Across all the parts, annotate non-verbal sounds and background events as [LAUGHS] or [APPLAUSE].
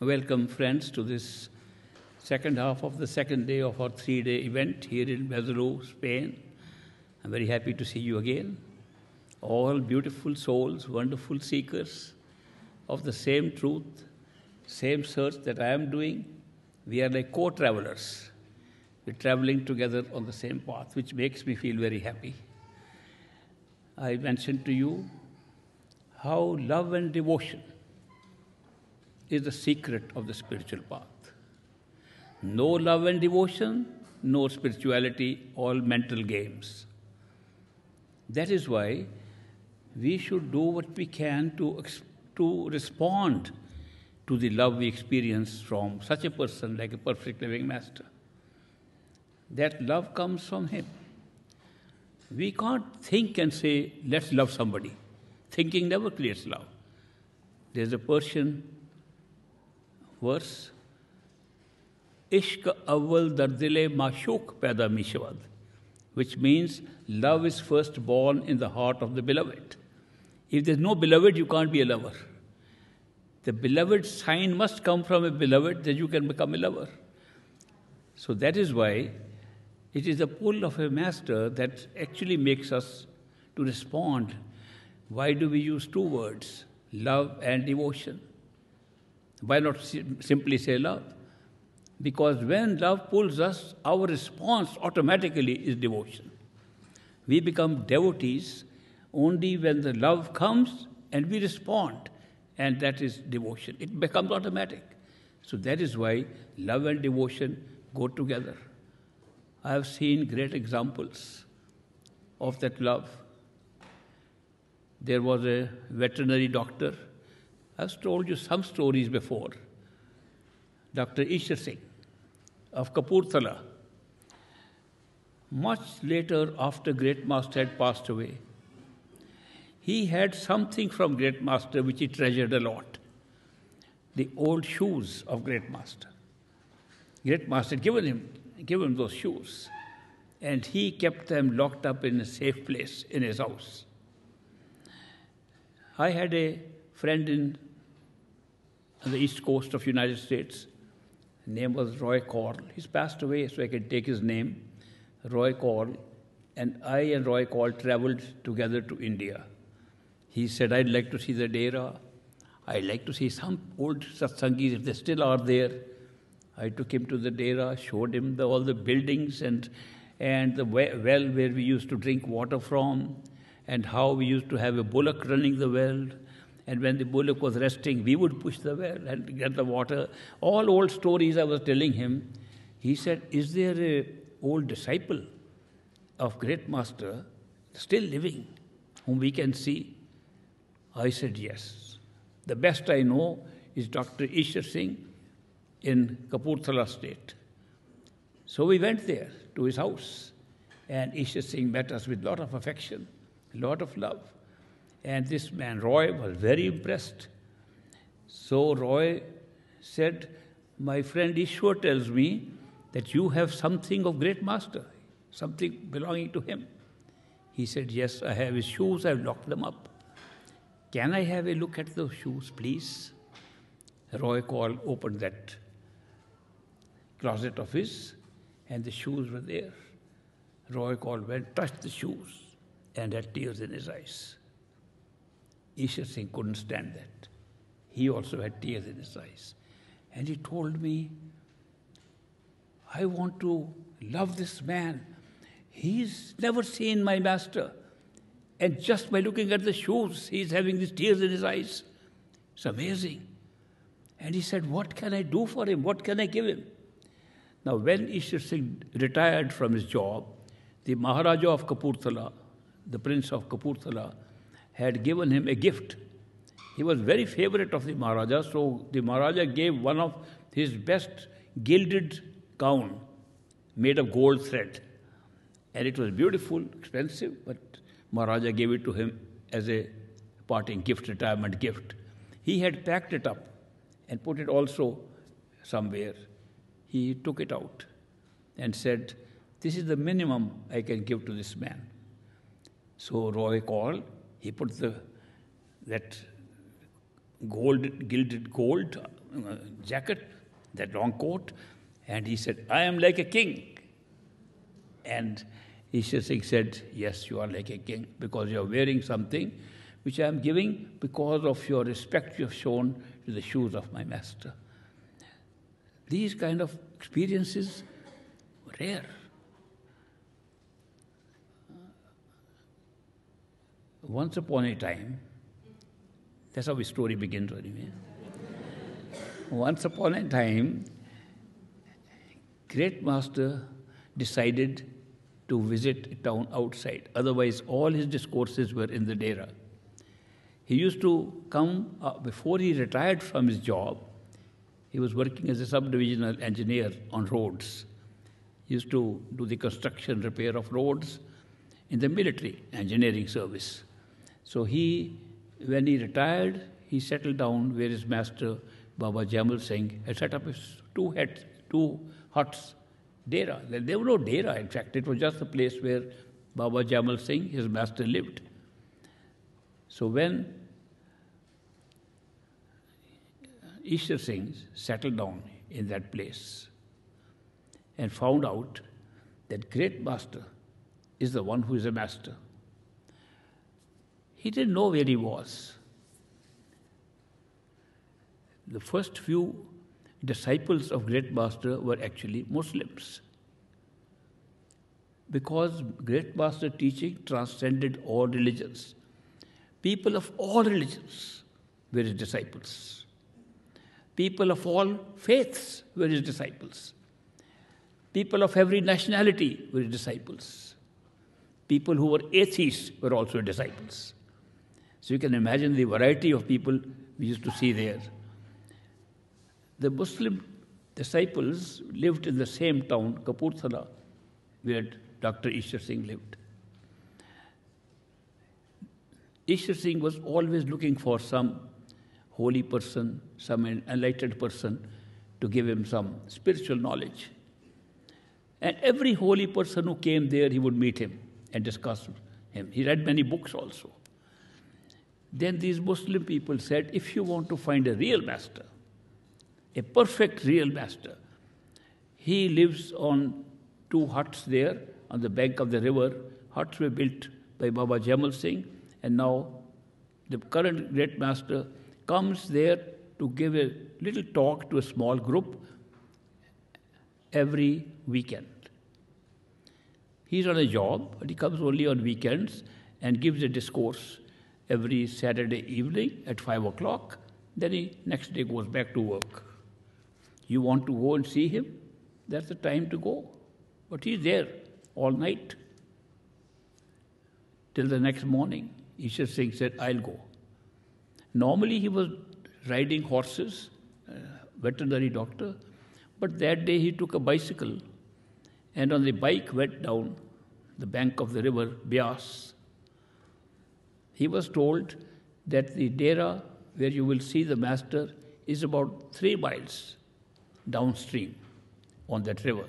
Welcome, friends, to this second half of the second day of our three day event here in Besalú, Spain. I'm very happy to see you again. All beautiful souls, wonderful seekers of the same truth, same search that I am doing. We are like co travelers. We're traveling together on the same path, which makes me feel very happy. I mentioned to you how love and devotion is the secret of the spiritual path. No love and devotion, no spirituality, all mental games. That is why we should do what we can to, to respond to the love we experience from such a person like a perfect living master. That love comes from him. We can't think and say, let's love somebody. Thinking never creates love. There's a Persian verse Ishq awal dardile mashuk paida mishwad, which means love is first born in the heart of the beloved. If there's no beloved, you can't be a lover. The beloved sign must come from a beloved that you can become a lover. So that is why it is the pull of a master that actually makes us to respond. Why do we use two words, love and devotion? Why not simply say love? Because when love pulls us, our response automatically is devotion. We become devotees only when the love comes and we respond, and that is devotion. It becomes automatic. So that is why love and devotion go together. I have seen great examples of that love. There was a veterinary doctor I've told you some stories before. Dr. Ishar Singh of Kapurthala, much later after Great Master had passed away, he had something from Great Master which he treasured a lot the old shoes of Great Master. Great Master had given him, given him those shoes, and he kept them locked up in a safe place in his house. I had a friend in on the east coast of United States. His name was Roy Call. He's passed away, so I can take his name. Roy Call. And I and Roy Call traveled together to India. He said, I'd like to see the Dera. I'd like to see some old satsangis, if they still are there. I took him to the Dera, showed him the, all the buildings and, and the well where we used to drink water from, and how we used to have a bullock running the well and when the bullock was resting, we would push the well and get the water. All old stories I was telling him. He said, Is there a old disciple of great master still living whom we can see? I said, Yes. The best I know is Dr. Ishar Singh in Kapurthala state. So we went there to his house, and Ishar Singh met us with a lot of affection, a lot of love. And this man, Roy, was very impressed. So Roy said, My friend Ishwar tells me that you have something of great master, something belonging to him. He said, Yes, I have his shoes, I've locked them up. Can I have a look at those shoes, please? Roy Call opened that closet of his, and the shoes were there. Roy Call went, touched the shoes, and had tears in his eyes. Ishar Singh couldn't stand that. He also had tears in his eyes. And he told me, I want to love this man. He's never seen my master. And just by looking at the shoes, he's having these tears in his eyes. It's amazing. And he said, What can I do for him? What can I give him? Now, when Ishar Singh retired from his job, the Maharaja of Kapurthala, the Prince of Kapurthala, had given him a gift. He was very favorite of the Maharaja, so the Maharaja gave one of his best gilded gown made of gold thread. And it was beautiful, expensive, but Maharaja gave it to him as a parting gift, retirement gift. He had packed it up and put it also somewhere. He took it out and said, This is the minimum I can give to this man. So Roy called he put the, that gold, gilded gold uh, jacket, that long coat, and he said, I am like a king. And Ishwar Singh said, Yes, you are like a king because you are wearing something which I am giving because of your respect you have shown to the shoes of my master. These kind of experiences were rare. Once upon a time, that's how the story begins anyway. Once upon a time, great master decided to visit a town outside. Otherwise, all his discourses were in the Dera. He used to come, uh, before he retired from his job, he was working as a subdivisional engineer on roads. He used to do the construction, repair of roads in the military engineering service. So he, when he retired, he settled down where his master, Baba Jaimal Singh, had set up his two, heads, two huts Dera. There was no Dera, in fact, it was just a place where Baba Jaimal Singh, his master, lived. So when Ishwar Singh settled down in that place and found out that great master is the one who is a master, he didn't know where he was. The first few disciples of great master were actually Muslims. Because great master teaching transcended all religions. People of all religions were his disciples. People of all faiths were his disciples. People of every nationality were his disciples. People who were atheists were also disciples. So you can imagine the variety of people we used to see there. The Muslim disciples lived in the same town, Kapurthala, where Dr. Ishwar Singh lived. Ishwar Singh was always looking for some holy person, some enlightened person to give him some spiritual knowledge. And every holy person who came there, he would meet him and discuss him. He read many books also. Then these Muslim people said, if you want to find a real master, a perfect real master. He lives on two huts there on the bank of the river. Huts were built by Baba Jaimal Singh, and now the current great master comes there to give a little talk to a small group every weekend. He's on a job, but he comes only on weekends and gives a discourse every Saturday evening at 5 o'clock. Then he next day goes back to work. You want to go and see him? That's the time to go. But he's there all night till the next morning. Ishwar Singh said, I'll go. Normally he was riding horses, uh, veterinary doctor, but that day he took a bicycle and on the bike went down the bank of the river Beas. He was told that the dera where you will see the master is about three miles downstream on that river.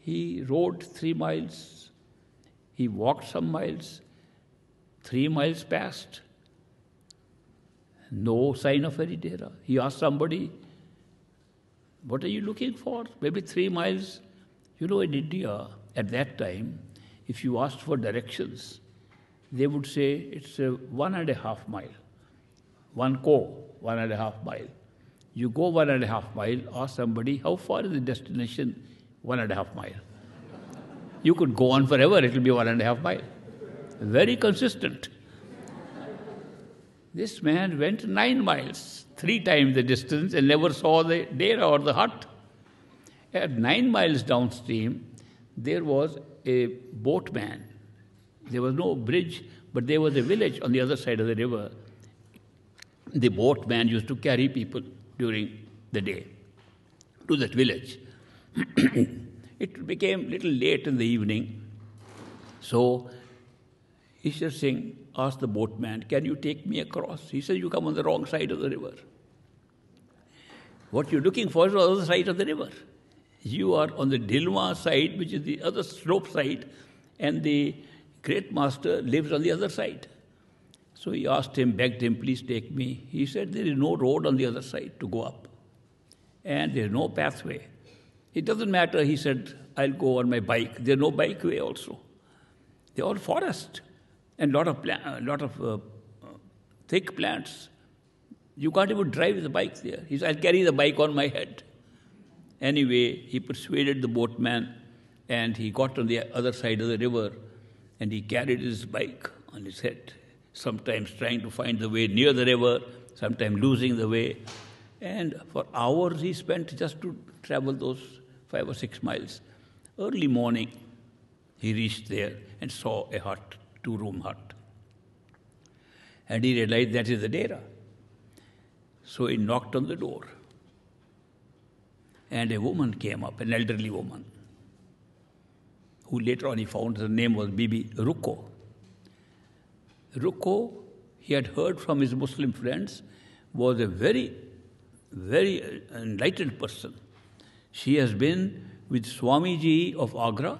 He rode three miles, he walked some miles, three miles passed, no sign of any dera. He asked somebody, What are you looking for? Maybe three miles. You know, in India at that time, if you asked for directions, they would say it's one and a half mile, one ko, one and a half mile. You go one and a half mile, ask somebody, how far is the destination? One and a half mile. You could go on forever, it will be one and a half mile. Very consistent. This man went nine miles, three times the distance, and never saw the dera or the hut. At nine miles downstream, there was a boatman. There was no bridge, but there was a village on the other side of the river. The boatman used to carry people during the day to that village. [CLEARS THROAT] it became little late in the evening. So Ishwar Singh asked the boatman, Can you take me across? He said, You come on the wrong side of the river. What you're looking for is on the other side of the river. You are on the Dhilwa side, which is the other slope side, and the great master lives on the other side. So he asked him, begged him, please take me. He said, there is no road on the other side to go up. And there's no pathway. It doesn't matter, he said, I'll go on my bike. There's no bike way also. They're all forest and lot of, pla- lot of uh, thick plants. You can't even drive the bike there. He said, I'll carry the bike on my head. Anyway, he persuaded the boatman and he got on the other side of the river and he carried his bike on his head, sometimes trying to find the way near the river, sometimes losing the way. And for hours he spent just to travel those five or six miles. Early morning, he reached there and saw a hut, two room hut. And he realized that is the Dera. So he knocked on the door. And a woman came up, an elderly woman, who later on he found her name was Bibi Ruko. Ruko, he had heard from his Muslim friends, was a very, very enlightened person. She has been with Swamiji of Agra,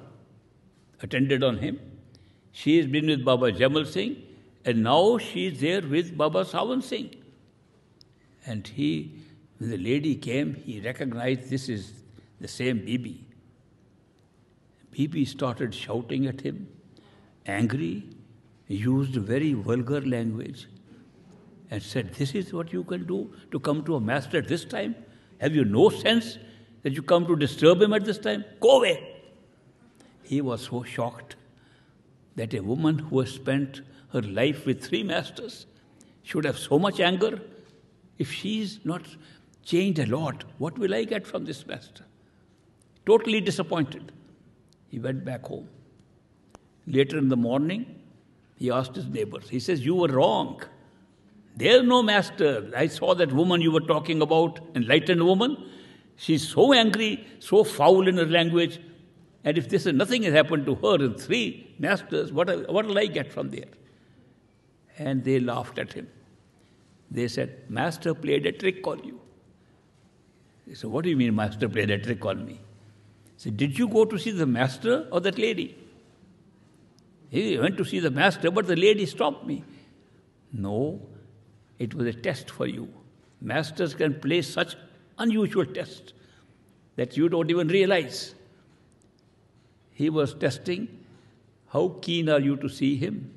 attended on him. She has been with Baba Jaimal Singh, and now she is there with Baba Sawan Singh. And he, when the lady came, he recognized this is the same Bibi. Bibi started shouting at him, angry, used very vulgar language, and said, This is what you can do to come to a master at this time? Have you no sense that you come to disturb him at this time? Go away. He was so shocked that a woman who has spent her life with three masters should have so much anger if she's not changed a lot, what will I get from this master? Totally disappointed. He went back home. Later in the morning, he asked his neighbors. He says, You were wrong. There's no master. I saw that woman you were talking about, enlightened woman. She's so angry, so foul in her language. And if this is nothing has happened to her in three masters, what, what will I get from there? And they laughed at him. They said, Master played a trick on you. He said, What do you mean, Master played a trick on me? Said, Did you go to see the Master or that lady? He went to see the Master, but the lady stopped me. No, it was a test for you. Masters can play such unusual tests that you don't even realize. He was testing how keen are you to see him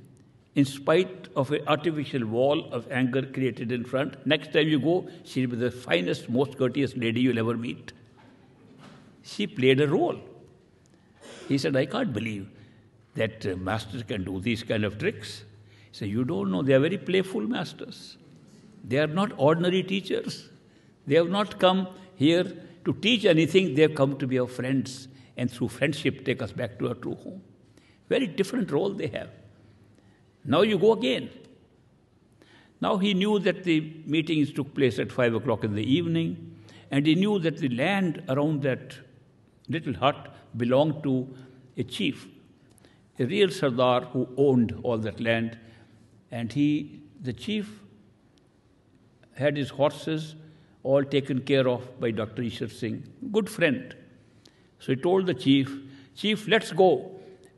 in spite of an artificial wall of anger created in front. Next time you go, she'll be the finest, most courteous lady you'll ever meet. She played a role. He said, I can't believe that uh, masters can do these kind of tricks. He said, You don't know, they are very playful masters. They are not ordinary teachers. They have not come here to teach anything, they have come to be our friends and through friendship take us back to our true home. Very different role they have. Now you go again. Now he knew that the meetings took place at five o'clock in the evening, and he knew that the land around that little hut belonged to a chief, a real Sardar who owned all that land. And he, the chief, had his horses all taken care of by Dr. Ishar Singh, good friend. So he told the chief, Chief, let's go.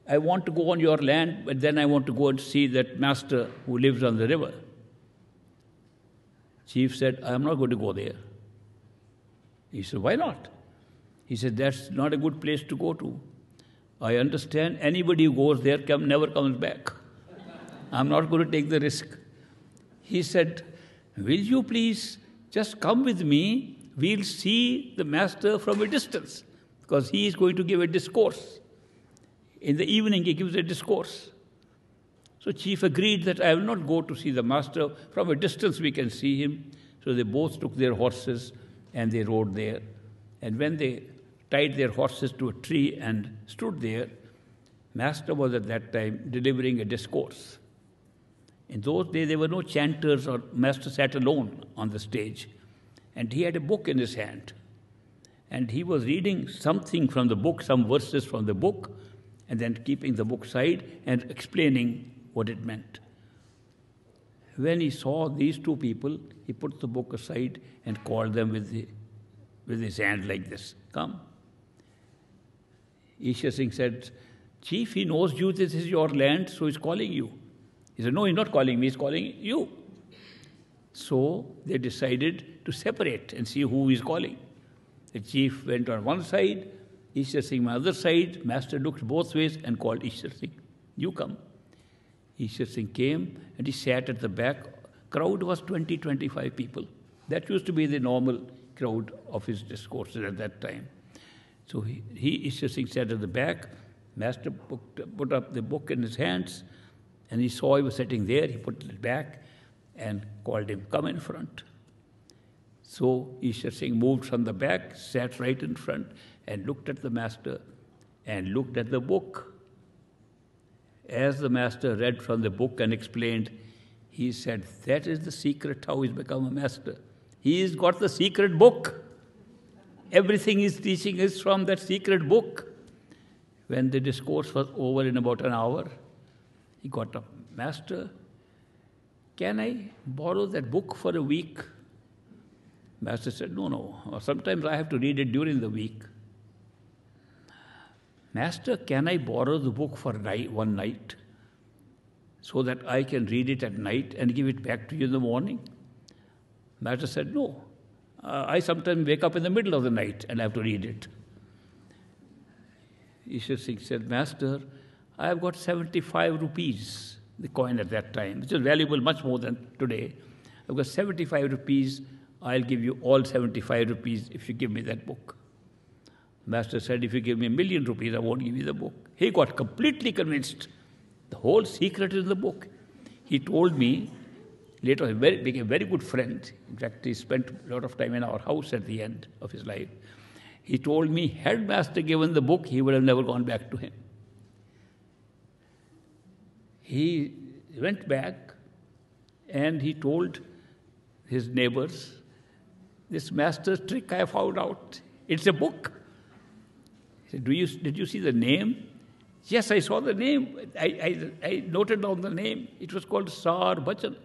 I want to go on your land, but then I want to go and see that master who lives on the river. Chief said, I am not going to go there. He said, Why not? He said, That's not a good place to go to. I understand anybody who goes there come, never comes back. I'm not going to take the risk. He said, Will you please just come with me? We'll see the master from a distance because he is going to give a discourse. In the evening, he gives a discourse. So chief agreed that I will not go to see the master. From a distance, we can see him. So they both took their horses and they rode there. And when they tied their horses to a tree and stood there, master was at that time delivering a discourse. In those days, there were no chanters or master sat alone on the stage. And he had a book in his hand. And he was reading something from the book, some verses from the book, and then keeping the book side and explaining what it meant. When he saw these two people, he put the book aside and called them with, the, with his hand like this Come. Ishar Singh said, Chief, he knows you, this is your land, so he's calling you. He said, No, he's not calling me, he's calling you. So they decided to separate and see who is calling. The chief went on one side, Ishar Singh on the other side. Master looked both ways and called Ishar Singh. You come. Ishar Singh came and he sat at the back. Crowd was 20, 25 people. That used to be the normal crowd of his discourses at that time. So he, he Singh sat at the back. Master put up the book in his hands and he saw he was sitting there. He put it back and called him, Come in front. So Ishar Singh moved from the back, sat right in front, and looked at the master and looked at the book. As the master read from the book and explained, he said, That is the secret how he's become a master. He's got the secret book. Everything he's teaching is from that secret book. When the discourse was over in about an hour, he got up, Master, can I borrow that book for a week? Master said, No, no. Sometimes I have to read it during the week. Master, can I borrow the book for night, one night so that I can read it at night and give it back to you in the morning? Master said, No. Uh, I sometimes wake up in the middle of the night and I have to read it. Ishar Singh said, Master, I have got 75 rupees, the coin at that time, which is valuable much more than today. I've got 75 rupees. I'll give you all 75 rupees if you give me that book. Master said, If you give me a million rupees, I won't give you the book. He got completely convinced. The whole secret is in the book. He told me, later he became a very good friend. In fact, he spent a lot of time in our house at the end of his life. He told me, had Master given the book, he would have never gone back to him. He went back and he told his neighbors, This master's trick I found out. It's a book. He said, Do you, Did you see the name? Yes, I saw the name. I, I, I noted down the name. It was called Sar Bachan.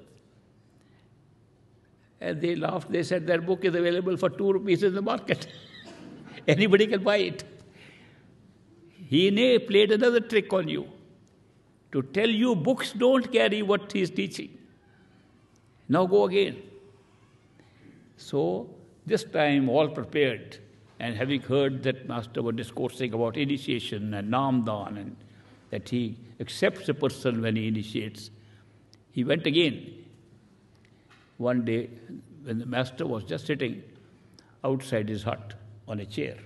And they laughed. They said, That book is available for two rupees in the market. [LAUGHS] Anybody can buy it. He played another trick on you to tell you books don't carry what he is teaching. Now go again. So, this time, all prepared and having heard that Master was discoursing about initiation and Namdan and that he accepts a person when he initiates, he went again. One day, when the Master was just sitting outside his hut on a chair,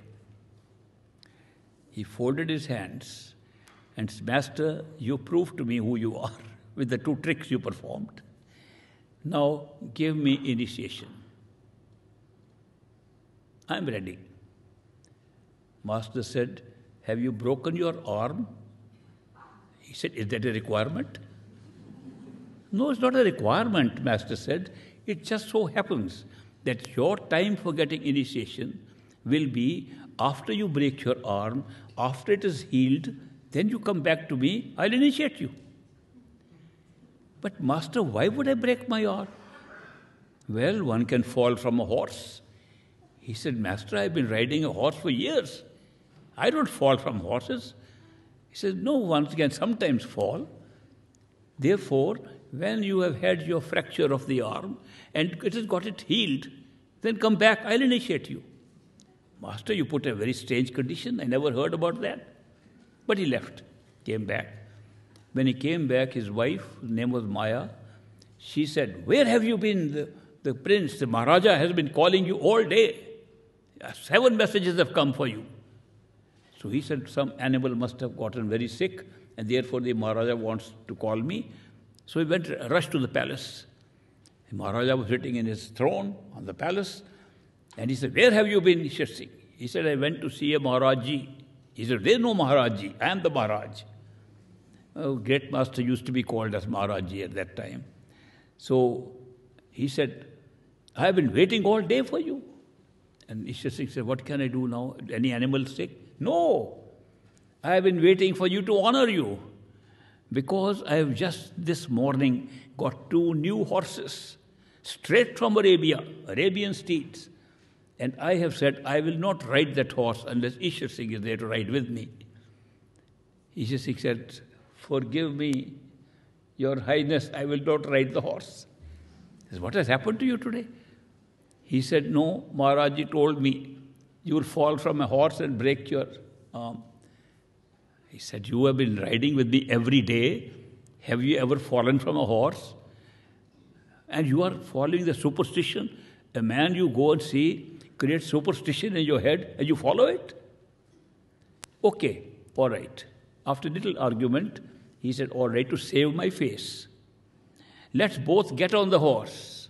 he folded his hands and said, Master, you proved to me who you are [LAUGHS] with the two tricks you performed. Now give me initiation. I'm ready. Master said, Have you broken your arm? He said, Is that a requirement? No, it's not a requirement, Master said. It just so happens that your time for getting initiation will be after you break your arm, after it is healed, then you come back to me, I'll initiate you. But, Master, why would I break my arm? Well, one can fall from a horse. He said, Master, I've been riding a horse for years. I don't fall from horses. He says, No, one can sometimes fall. Therefore, when you have had your fracture of the arm and it has got it healed, then come back, I'll initiate you. Master, you put a very strange condition. I never heard about that. But he left, came back. When he came back, his wife, whose name was Maya, she said, Where have you been? The, the prince, the Maharaja, has been calling you all day. Uh, seven messages have come for you. So he said, Some animal must have gotten very sick, and therefore the Maharaja wants to call me. So he went, rushed to the palace. The Maharaja was sitting in his throne on the palace, and he said, Where have you been, Ishar Singh? He said, I went to see a Maharaji. He said, There's no Maharaji, I am the Maharaj. Oh, great master used to be called as Maharaji at that time. So he said, I have been waiting all day for you. And Ishar Singh said, What can I do now? Any animal sick? No. I have been waiting for you to honor you because I have just this morning got two new horses straight from Arabia, Arabian steeds. And I have said, I will not ride that horse unless Ishar Singh is there to ride with me. Ishar Singh said, Forgive me, Your Highness, I will not ride the horse. He said, What has happened to you today? He said, No, Maharaji told me you will fall from a horse and break your arm. He said, You have been riding with me every day. Have you ever fallen from a horse? And you are following the superstition. A man you go and see creates superstition in your head and you follow it. Okay, all right. After a little argument, he said, All right, to save my face, let's both get on the horse.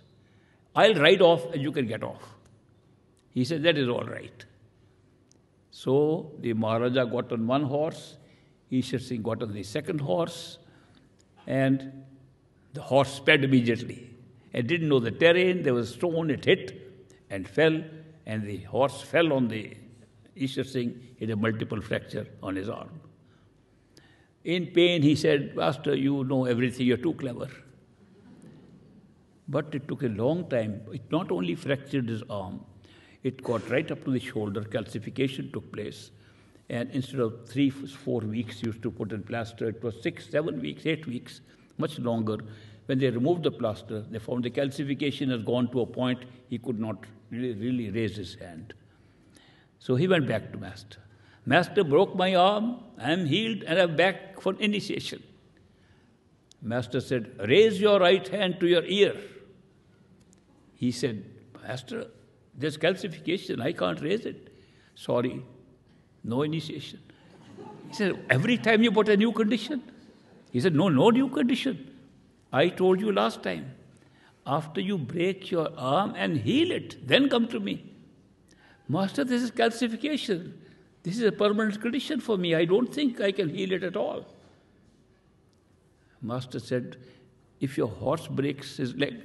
I'll ride off and you can get off. He said, That is all right. So the Maharaja got on one horse, Ishar Singh got on the second horse, and the horse sped immediately. It didn't know the terrain, there was stone, it hit and fell, and the horse fell on the Ishar Singh, had a multiple fracture on his arm. In pain, he said, Master, you know everything, you're too clever. But it took a long time. It not only fractured his arm, it got right up to the shoulder, calcification took place. And instead of three, four weeks used to put in plaster, it was six, seven weeks, eight weeks, much longer. When they removed the plaster, they found the calcification had gone to a point he could not really, really raise his hand. So he went back to Master. Master broke my arm, I am healed, and I'm back for initiation. Master said, Raise your right hand to your ear. He said, Master, there's calcification, I can't raise it. Sorry, no initiation. He said, Every time you put a new condition? He said, No, no new condition. I told you last time. After you break your arm and heal it, then come to me. Master, this is calcification. This is a permanent condition for me. I don't think I can heal it at all. Master said, if your horse breaks his leg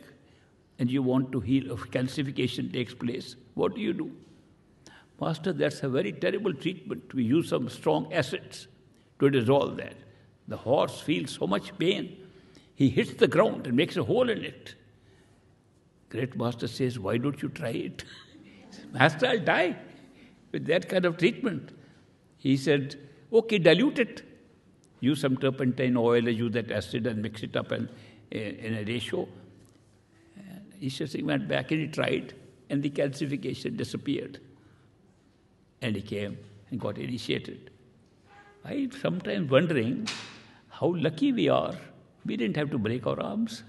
and you want to heal, if calcification takes place, what do you do? Master, that's a very terrible treatment. We use some strong acids to dissolve that. The horse feels so much pain. He hits the ground and makes a hole in it. Great Master says, Why don't you try it? [LAUGHS] Master, I'll die with that kind of treatment. He said, Okay, dilute it. Use some turpentine oil, use that acid and mix it up and, eh, in a ratio. And Ishar Singh went back and he tried, and the calcification disappeared. And he came and got initiated. I'm sometimes wondering how lucky we are. We didn't have to break our arms.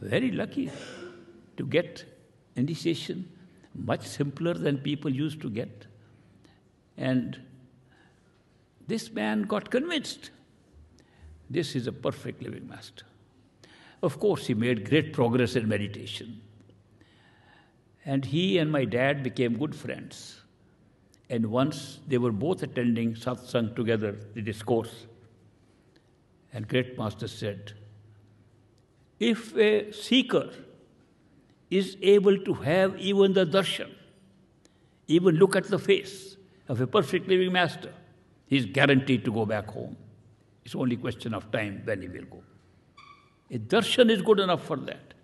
Very lucky to get initiation, much simpler than people used to get. And this man got convinced this is a perfect living master. Of course, he made great progress in meditation. And he and my dad became good friends. And once they were both attending satsang together, the discourse. And great master said, if a seeker is able to have even the darshan, even look at the face of a perfect living master, he is guaranteed to go back home. It's only a question of time when he will go. A darshan is good enough for that.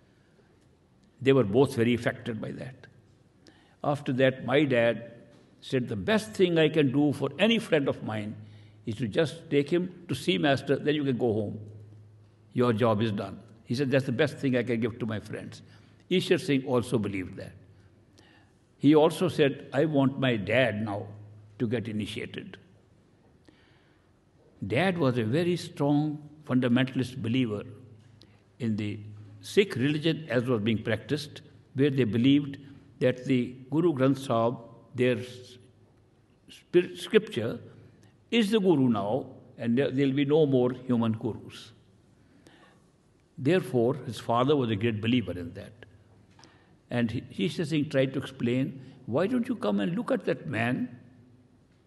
They were both very affected by that. After that, my dad said, The best thing I can do for any friend of mine is to just take him to see Master, then you can go home. Your job is done. He said, That's the best thing I can give to my friends. Ishar Singh also believed that. He also said, I want my dad now to get initiated. Dad was a very strong fundamentalist believer in the Sikh religion as was being practiced, where they believed that the Guru Granth Sahib, their scripture, is the Guru now, and there will be no more human gurus. Therefore, his father was a great believer in that. And he, says, he tried to explain, why don't you come and look at that man?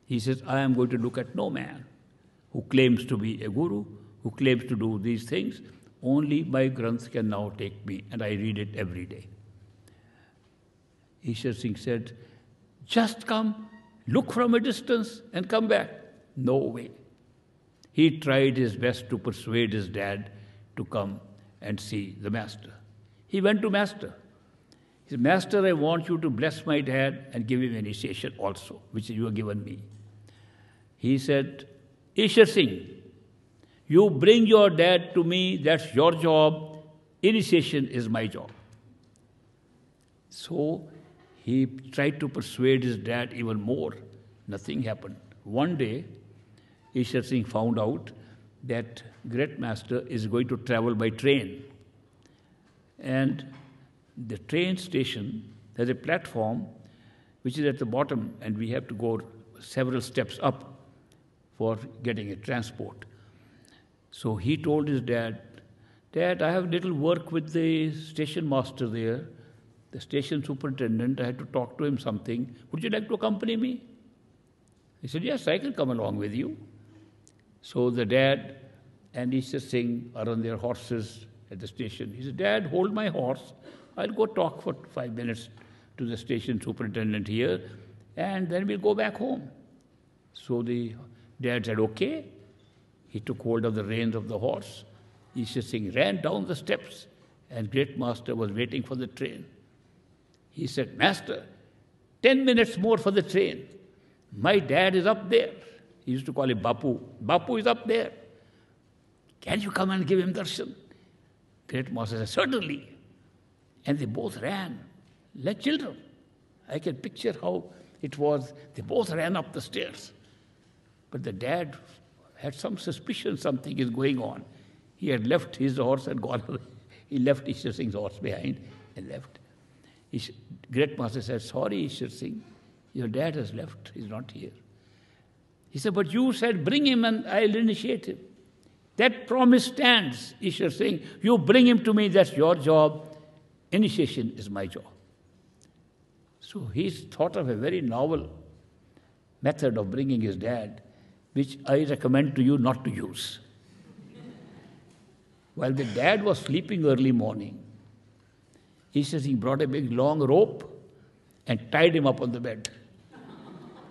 He says, I am going to look at no man who claims to be a guru, who claims to do these things. Only my Granth can now take me, and I read it every day. Ishar Singh said, Just come, look from a distance, and come back. No way. He tried his best to persuade his dad to come and see the master. He went to master. He said, Master, I want you to bless my dad and give him initiation also, which you have given me. He said, Ishar Singh, You bring your dad to me, that's your job. Initiation is my job. So he tried to persuade his dad even more. Nothing happened. One day, Ishar Singh found out that Great Master is going to travel by train. And the train station has a platform which is at the bottom, and we have to go several steps up for getting a transport. So he told his dad, Dad, I have little work with the station master there, the station superintendent. I had to talk to him something. Would you like to accompany me? He said, Yes, I can come along with you. So the dad and Ishar Singh are on their horses at the station. He said, Dad, hold my horse. I'll go talk for five minutes to the station superintendent here, and then we'll go back home. So the dad said, Okay. He took hold of the reins of the horse. Ishar Singh ran down the steps, and Great Master was waiting for the train. He said, Master, 10 minutes more for the train. My dad is up there. He used to call him Bapu. Bapu is up there. Can you come and give him darshan? Great Master said, Certainly. And they both ran like children. I can picture how it was. They both ran up the stairs. But the dad had some suspicion something is going on. He had left his horse and gone away. [LAUGHS] He left Ishar Singh's horse behind and left. Great Master said, Sorry, Ishar Singh, your dad has left. He's not here. He said, But you said, Bring him and I'll initiate him. That promise stands, Ishar Singh. You bring him to me, that's your job. Initiation is my job. So he's thought of a very novel method of bringing his dad, which I recommend to you not to use. While the dad was sleeping early morning, he says he brought a big long rope and tied him up on the bed.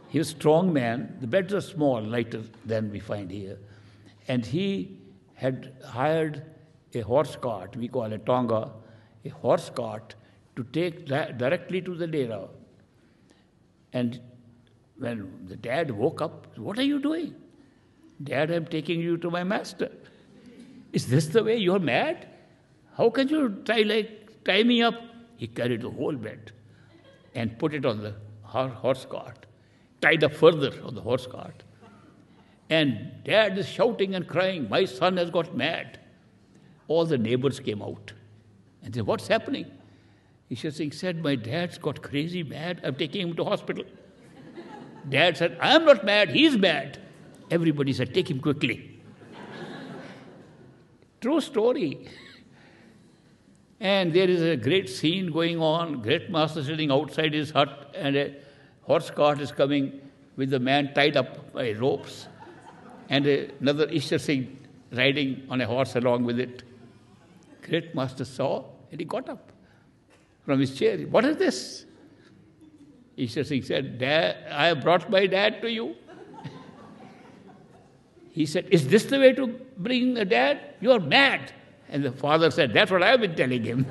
He was a strong man. The beds are small, lighter than we find here. And he had hired a horse cart, we call it tonga, a horse cart, to take di- directly to the dera. And when the dad woke up, what are you doing? Dad, I'm taking you to my master. Is this the way you're mad? How can you tie like tie me up? He carried the whole bed and put it on the horse cart, tied up further on the horse cart. And dad is shouting and crying, My son has got mad. All the neighbors came out and said, What's happening? Singh said, My dad's got crazy mad. I'm taking him to hospital. Dad said, I'm not mad, he's mad. Everybody said, Take him quickly. True story. And there is a great scene going on. Great master sitting outside his hut, and a horse cart is coming with the man tied up by ropes, and another Ishar Singh riding on a horse along with it. Great master saw, and he got up from his chair. What is this? Ishar Singh said, Dad, I have brought my dad to you. [LAUGHS] he said, Is this the way to bring a dad? You are mad. And the father said, That's what I've been telling him.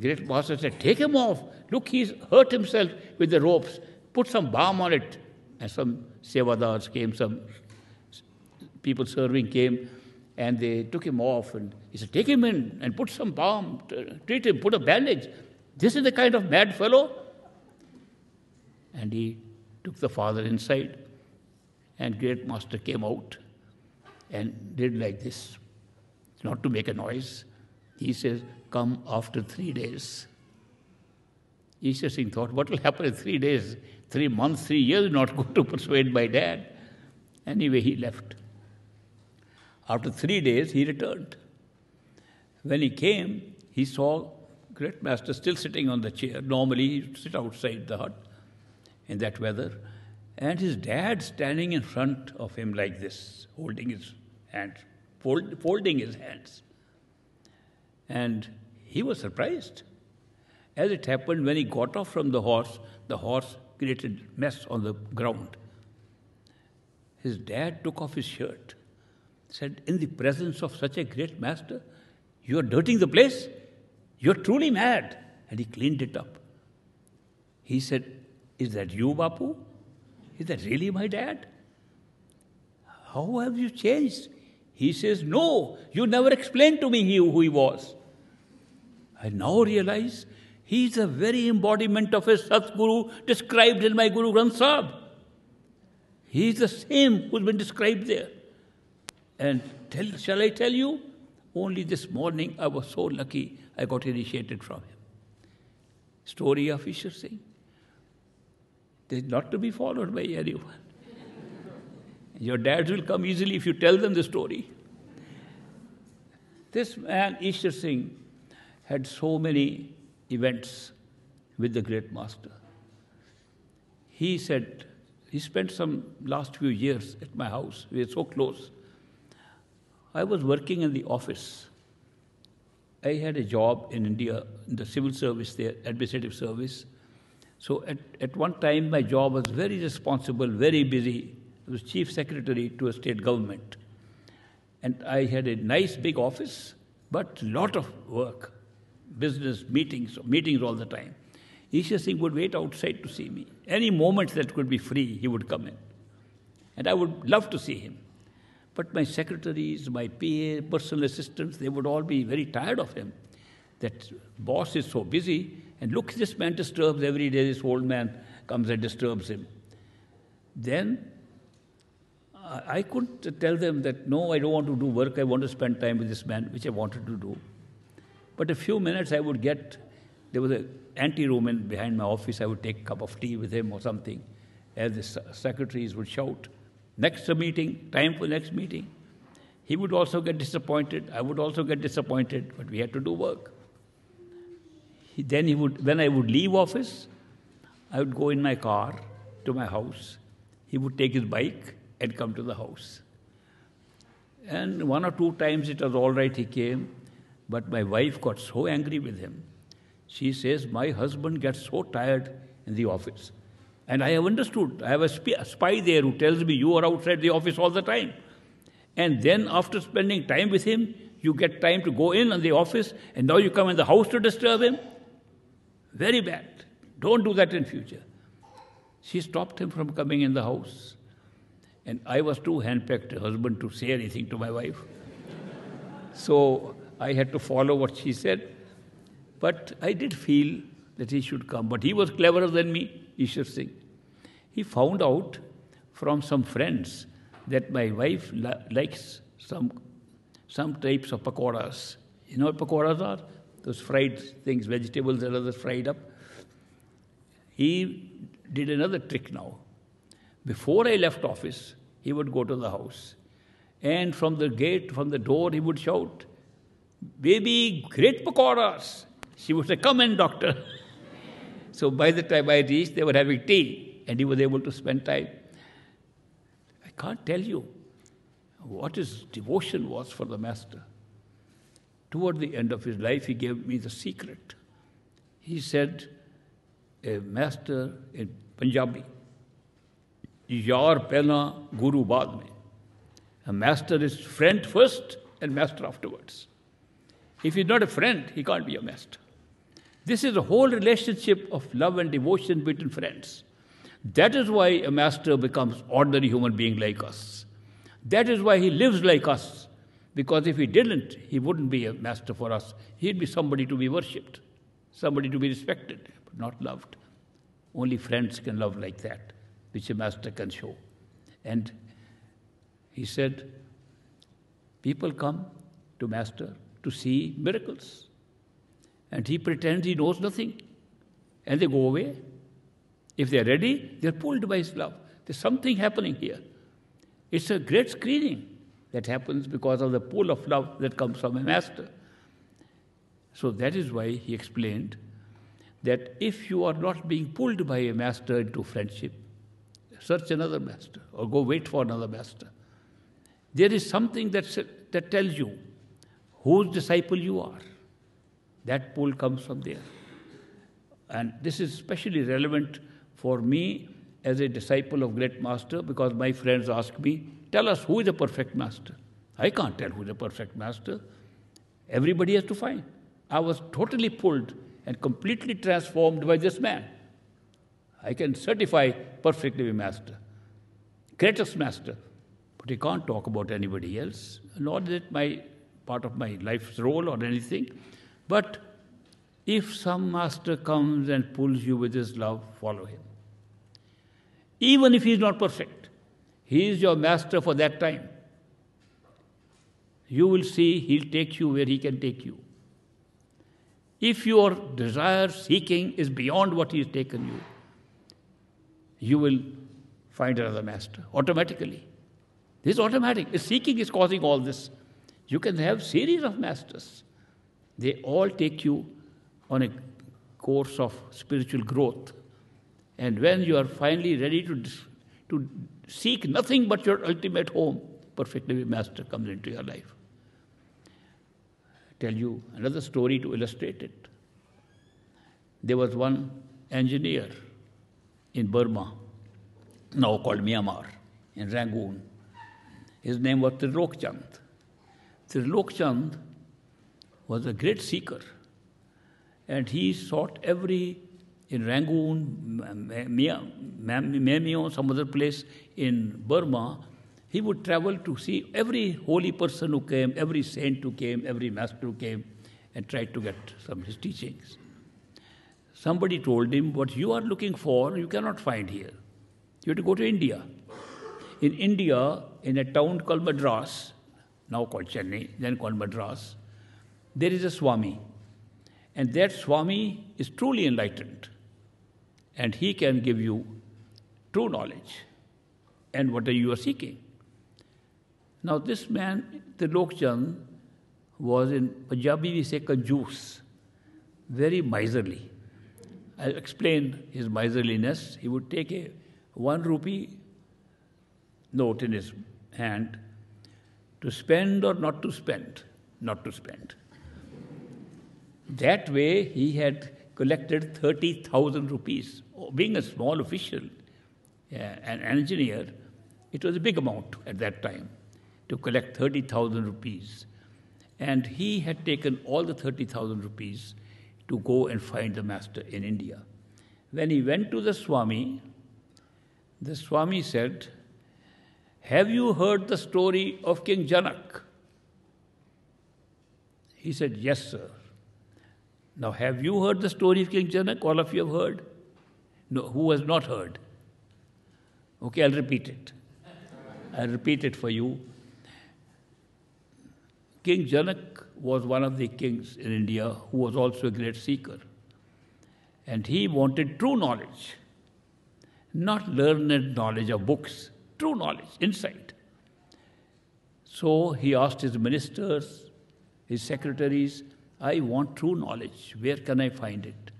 great master said, Take him off. Look, he's hurt himself with the ropes. Put some balm on it. And some sevadars came, some people serving came, and they took him off. And he said, Take him in and put some balm, treat him, put a bandage. This is the kind of mad fellow. And he took the father inside, and great master came out and did like this not to make a noise. He says, Come after three days. Singh thought, What will happen in three days? Three months, three years, not going to persuade my dad. Anyway, he left. After three days, he returned. When he came, he saw Great Master still sitting on the chair. Normally, he'd sit outside the hut in that weather. And his dad standing in front of him like this, holding his hand fold, folding his hands. And he was surprised. As it happened, when he got off from the horse, the horse created mess on the ground. His dad took off his shirt, said, In the presence of such a great master, you are dirtying the place? You're truly mad. And he cleaned it up. He said, Is that you, Bapu? Is that really my dad? How have you changed? He says, No, you never explained to me who he was. I now realize he is the very embodiment of a Satguru described in my Guru Granth Sahib. He is the same who's been described there. And tell, shall I tell you? Only this morning I was so lucky I got initiated from him. Story of Ishwar Singh. Is not to be followed by anyone. Your dads will come easily if you tell them the story. This man, Ishwar Singh, had so many events with the great master. He said, he spent some last few years at my house. We were so close. I was working in the office. I had a job in India, in the civil service there, administrative service. So at, at one time, my job was very responsible, very busy. Was chief secretary to a state government. And I had a nice big office, but a lot of work, business, meetings, meetings all the time. Ishwar Singh would wait outside to see me. Any moment that could be free, he would come in. And I would love to see him. But my secretaries, my PA, personal assistants, they would all be very tired of him. That boss is so busy, and look, this man disturbs every day, this old man comes and disturbs him. Then I couldn't tell them that, no, I don't want to do work, I want to spend time with this man, which I wanted to do. But a few minutes I would get, there was an ante-room in behind my office. I would take a cup of tea with him or something. As the secretaries would shout, next meeting, time for next meeting. He would also get disappointed. I would also get disappointed, but we had to do work. He, then he would, when I would leave office, I would go in my car to my house. He would take his bike and come to the house. And one or two times it was all right, he came, but my wife got so angry with him she says, My husband gets so tired in the office. And I have understood. I have a spy there who tells me you are outside the office all the time. And then after spending time with him, you get time to go in on the office, and now you come in the house to disturb him. Very bad. Don't do that in future. She stopped him from coming in the house. And I was too handpicked husband to say anything to my wife. so I had to follow what she said. But I did feel that he should come. But he was cleverer than me, Ishwar Singh. He found out from some friends that my wife likes some, some types of pakoras. You know what pakoras are? Those fried things, vegetables and others fried up. He did another trick now. Before I left office, he would go to the house. And from the gate, from the door, he would shout, Baby, great pakoras. She would say, Come in, doctor. [LAUGHS] so by the time I reached, they were having tea, and he was able to spend time. I can't tell you what his devotion was for the master. Toward the end of his life, he gave me the secret. He said, A master in Punjabi, Yar pehla guru mein. A master is friend first and master afterwards. If he's not a friend, he can't be a master. This is a whole relationship of love and devotion between friends. That is why a master becomes ordinary human being like us. That is why he lives like us. Because if he didn't, he wouldn't be a master for us. He'd be somebody to be worshipped, somebody to be respected, but not loved. Only friends can love like that, which a master can show. And he said, people come to master to see miracles and he pretends he knows nothing. And they go away. If they're ready, they're pulled by his love. There's something happening here. It's a great screening that happens because of the pull of love that comes from a master. So that is why he explained that if you are not being pulled by a master into friendship, search another master or go wait for another master. There is something that, that tells you whose disciple you are. That pull comes from there. And this is especially relevant for me as a disciple of great master because my friends ask me, tell us who is the perfect master. I can't tell who is the perfect master. Everybody has to find. I was totally pulled and completely transformed by this man. I can certify perfectly a master, greatest master. but he can't talk about anybody else, nor is it my part of my life's role or anything. But if some master comes and pulls you with his love, follow him. Even if he is not perfect, he is your master for that time. You will see he'll take you where he can take you. If your desire seeking is beyond what he has taken you, you will find another master automatically. This is automatic. Seeking is causing all this. You can have series of masters. They all take you on a course of spiritual growth. And when you are finally ready to, to seek nothing but your ultimate home, perfectly master comes into your life. Tell you another story to illustrate it. There was one engineer in Burma, now called Myanmar, in Rangoon. His name was Trilok Chand. Trilok Chand was a great seeker, and he sought every in Rangoon, Maymyo, some other place in Burma. He would travel to see every holy person who came, every saint who came, every master who came, and tried to get some of his teachings. Somebody told him, What you are looking for, you cannot find here. You have to go to India. In India, in a town called Madras, now called Chennai, then called Madras, there is a Swami. And that Swami is truly enlightened. And he can give you true knowledge and what you are seeking. Now, this man, Trilok Chand, was in Punjabi, we say kanjoos, very miserly. I'll explain his miserliness. He would take a one rupee note in his hand to spend or not to spend, not to spend. That way, he had collected 30,000 rupees. Oh, being a small official, uh, an engineer, it was a big amount at that time to collect 30,000 rupees. And he had taken all the 30,000 rupees to go and find the master in India. When he went to the Swami, the Swami said, Have you heard the story of King Janak? He said, Yes, sir. Now, have you heard the story of King Janak? All of you have heard? No, who has not heard? Okay, I'll repeat it. I'll repeat it for you. King Janak was one of the kings in India who was also a great seeker. And he wanted true knowledge not learned knowledge of books, true knowledge, insight. So he asked his ministers, his secretaries, I want true knowledge. Where can I find it?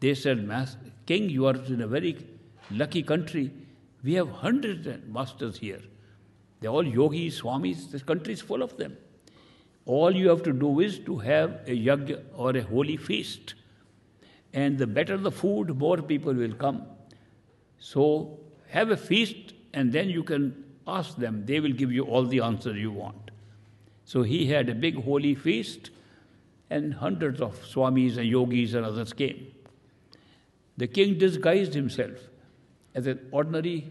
They said, King, you are in a very lucky country. We have hundreds of masters here. They're all yogis, swamis. This country is full of them. All you have to do is to have a yajna or a holy feast. And the better the food, more people will come. So have a feast and then you can ask them. They will give you all the answers you want. So he had a big holy feast and hundreds of swamis and yogis and others came. The king disguised himself as an ordinary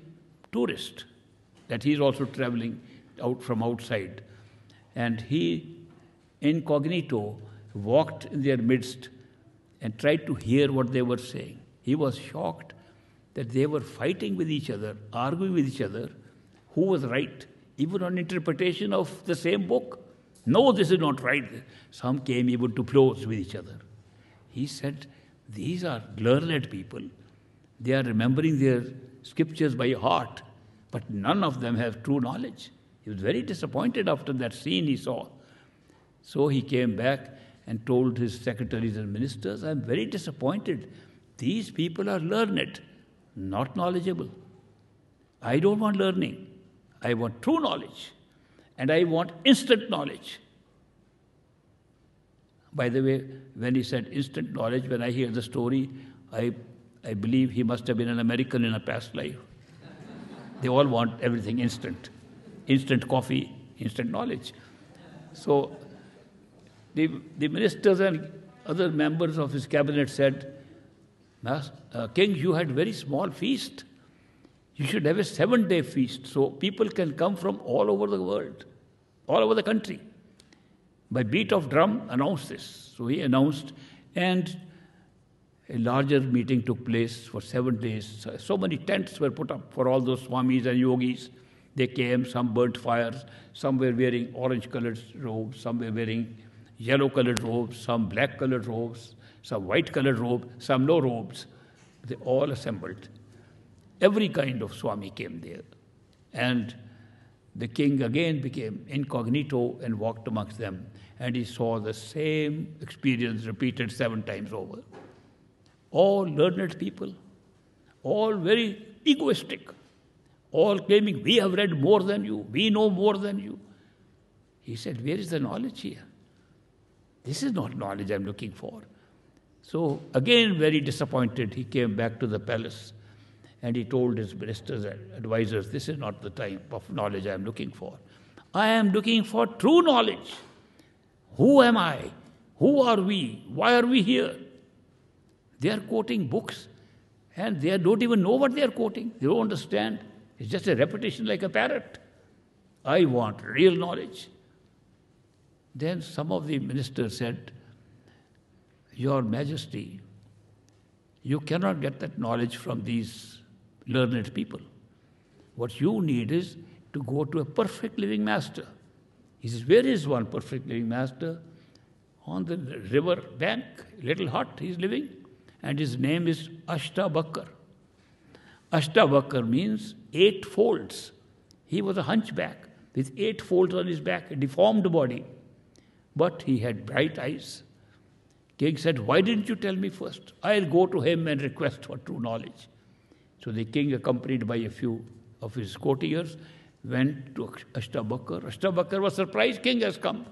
tourist, that he is also traveling out from outside. And he, incognito, walked in their midst and tried to hear what they were saying. He was shocked that they were fighting with each other, arguing with each other, who was right, even on interpretation of the same book. No, this is not right. Some came even to blows with each other. He said, These are learned people. They are remembering their scriptures by heart, but none of them have true knowledge. He was very disappointed after that scene he saw. So he came back and told his secretaries and ministers, I'm very disappointed. These people are learned not knowledgeable. I don't want learning. I want true knowledge. And I want instant knowledge. By the way, when he said instant knowledge, when I hear the story, I, I believe he must have been an American in a past life. [LAUGHS] they all want everything instant instant coffee, instant knowledge. So the, the ministers and other members of his cabinet said, uh, King, you had very small feast. You should have a seven day feast so people can come from all over the world, all over the country. By beat of drum, announce this. So he announced, and a larger meeting took place for seven days. So many tents were put up for all those swamis and yogis. They came, some burnt fires, some were wearing orange colored robes, some were wearing yellow colored robes, some black colored robes, some white colored robes, some no robes. They all assembled. Every kind of Swami came there. And the king again became incognito and walked amongst them. And he saw the same experience repeated seven times over. All learned people, all very egoistic, all claiming, We have read more than you, we know more than you. He said, Where is the knowledge here? This is not knowledge I'm looking for. So, again, very disappointed, he came back to the palace and he told his ministers and advisors, This is not the type of knowledge I am looking for. I am looking for true knowledge. Who am I? Who are we? Why are we here? They are quoting books and they don't even know what they are quoting. They don't understand. It's just a repetition like a parrot. I want real knowledge. Then some of the ministers said, Your Majesty, you cannot get that knowledge from these learned people. What you need is to go to a perfect living master. He says, Where is one perfect living master? On the river bank, little hut he's living, and his name is Ashtabakar. Ashtabakar means eight folds. He was a hunchback with eight folds on his back, a deformed body. But he had bright eyes. King said, Why didn't you tell me first? I'll go to him and request for true knowledge. So the king, accompanied by a few of his courtiers, went to Ashtabakar. Ashtabakar was surprised, king has come.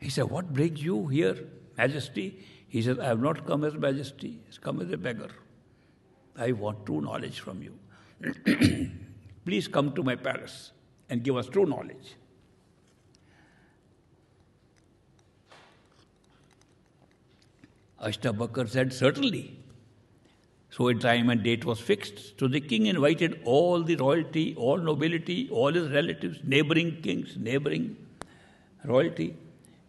He said, What brings you here, majesty? He said, I have not come as majesty, I've come as a beggar. I want true knowledge from you. [CLEARS THROAT] Please come to my palace and give us true knowledge. Ashtabakar said, Certainly. So a time and date was fixed. So the king invited all the royalty, all nobility, all his relatives, neighboring kings, neighboring royalty,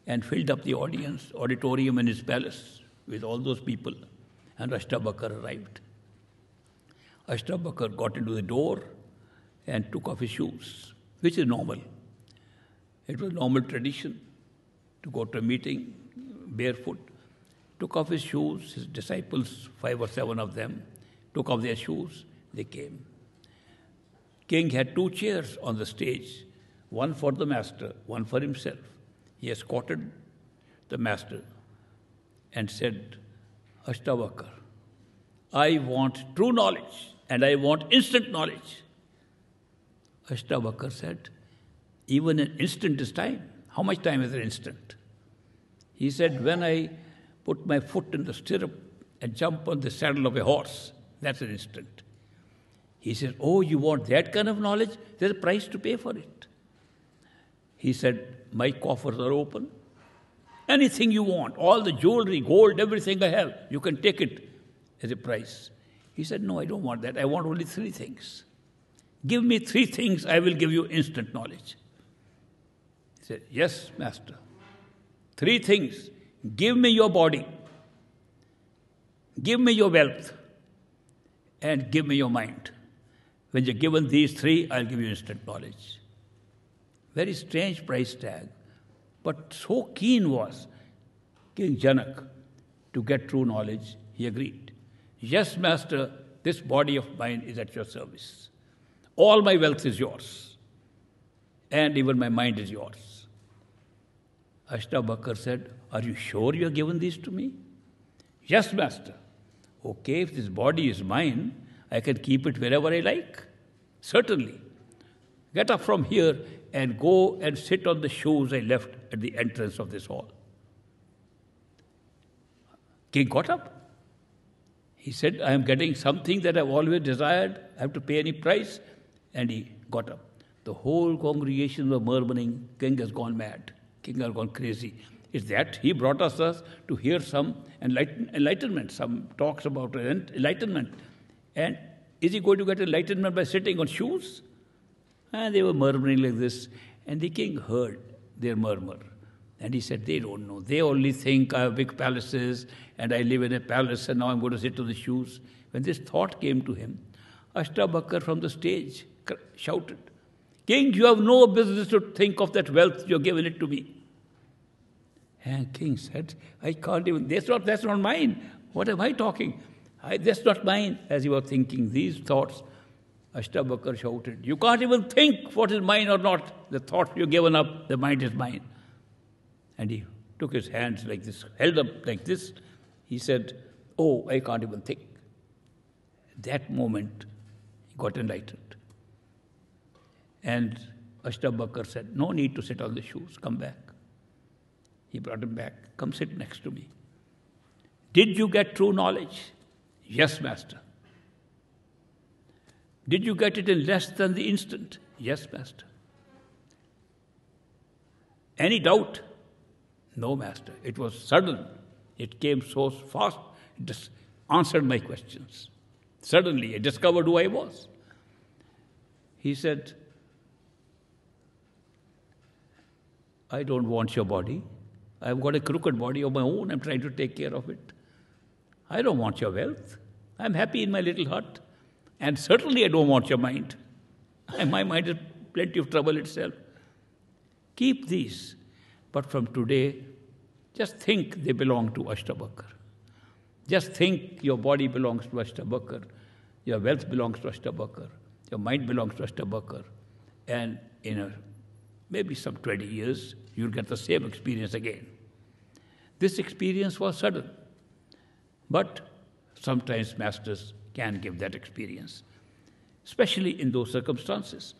and filled up the audience, auditorium in his palace with all those people. And Ashtabakar arrived. Ashtabakar got into the door and took off his shoes, which is normal. It was normal tradition to go to a meeting barefoot took off his shoes. His disciples, five or seven of them, took off their shoes. They came. King had two chairs on the stage, one for the master, one for himself. He escorted the master and said, Ashtavakar, I want true knowledge and I want instant knowledge. Ashtavakar said, even an instant is time. How much time is an instant? He said, when I put my foot in the stirrup and jump on the saddle of a horse. That's an instant. He said, Oh, you want that kind of knowledge? There's a price to pay for it. He said, My coffers are open. Anything you want, all the jewelry, gold, everything I have, you can take it as a price. He said, No, I don't want that. I want only three things. Give me three things, I will give you instant knowledge. He said, Yes, Master. Three things. Give me your body, give me your wealth, and give me your mind. When you're given these three, I'll give you instant knowledge. Very strange price tag, but so keen was King Janak to get true knowledge, he agreed. Yes, Master, this body of mine is at your service. All my wealth is yours, and even my mind is yours. Ashtabakar said, Are you sure you have given these to me? Yes, Master. Okay, if this body is mine, I can keep it wherever I like. Certainly. Get up from here and go and sit on the shoes I left at the entrance of this hall. King got up. He said, I am getting something that I've always desired. I have to pay any price. And he got up. The whole congregation were murmuring, King has gone mad. King are gone crazy. Is that he brought us, us to hear some enlighten, enlightenment, some talks about enlightenment. And Is he going to get enlightenment by sitting on shoes? And they were murmuring like this. And the king heard their murmur. And he said, They don't know. They only think I have big palaces and I live in a palace and now I'm going to sit on the shoes. When this thought came to him, Ashtabakar from the stage shouted, King, you have no business to think of that wealth, you have given it to me. And king said, I can't even, that's not, that's not mine. What am I talking? I, that's not mine. As he was thinking these thoughts, Ashtabakar shouted, You can't even think what is mine or not. The thought you've given up, the mind is mine. And he took his hands like this, held up like this. He said, Oh, I can't even think. That moment, he got enlightened. And Ashtabakar said, No need to sit on the shoes, come back. He brought him back, Come sit next to me. Did you get true knowledge? Yes, Master. Did you get it in less than the instant? Yes, Master. Any doubt? No, Master. It was sudden. It came so fast, it just answered my questions. Suddenly, I discovered who I was. He said, I don't want your body. I've got a crooked body of my own. I'm trying to take care of it. I don't want your wealth. I'm happy in my little hut. And certainly I don't want your mind. [LAUGHS] my mind is plenty of trouble itself. Keep these. But from today, just think they belong to Ashtabakar. Just think your body belongs to Ashtabakar. Your wealth belongs to Ashtabakar. Your mind belongs to Ashtabakar. And in a, maybe some 20 years, you'll get the same experience again. This experience was sudden. But sometimes masters can give that experience, especially in those circumstances.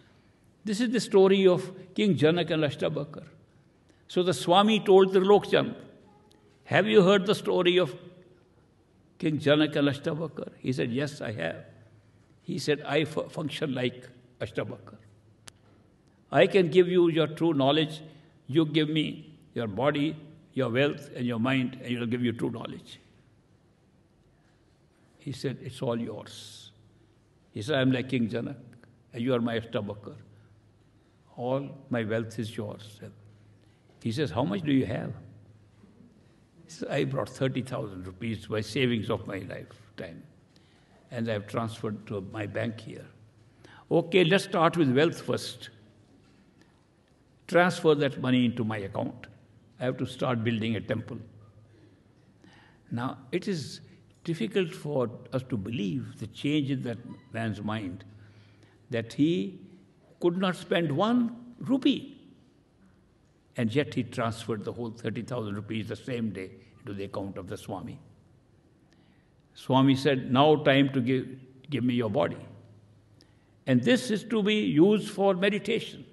This is the story of King Janak and Ashtabakar. So the Swami told Trilokchand, Have you heard the story of King Janak and Ashtabakar? He said, Yes, I have. He said, I function like Ashtabakar. I can give you your true knowledge. You give me your body, your wealth, and your mind, and it will give you true knowledge. He said, It's all yours. He said, I'm like King Janak, and you are my Ashtabakar. All my wealth is yours. He says, How much do you have? He says, I brought 30,000 rupees by savings of my lifetime, and I've transferred to my bank here. Okay, let's start with wealth first. Transfer that money into my account. I have to start building a temple. Now, it is difficult for us to believe the change in that man's mind that he could not spend one rupee. And yet he transferred the whole 30,000 rupees the same day into the account of the Swami. Swami said, Now time to give, give me your body. And this is to be used for meditation,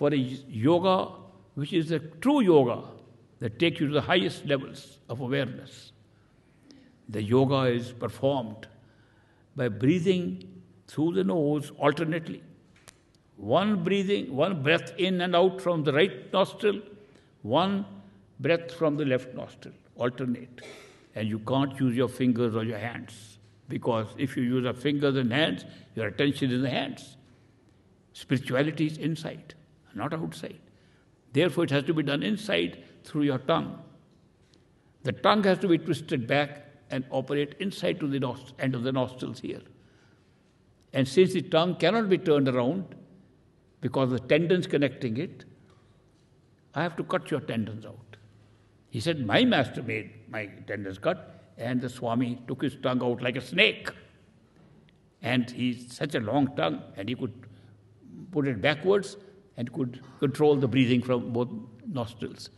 for a yoga which is a true yoga that takes you to the highest levels of awareness. The yoga is performed by breathing through the nose alternately. One breathing, one breath in and out from the right nostril, one breath from the left nostril, alternate. And you can't use your fingers or your hands because if you use your fingers and hands, your attention is in the hands. Spirituality is inside, not outside. Therefore, it has to be done inside through your tongue. The tongue has to be twisted back and operate inside to the nost- end of the nostrils here. And since the tongue cannot be turned around because the tendons connecting it, I have to cut your tendons out. He said, My master made my tendons cut, and the Swami took his tongue out like a snake. And he's such a long tongue, and he could put it backwards and could control the breathing from both nostrils.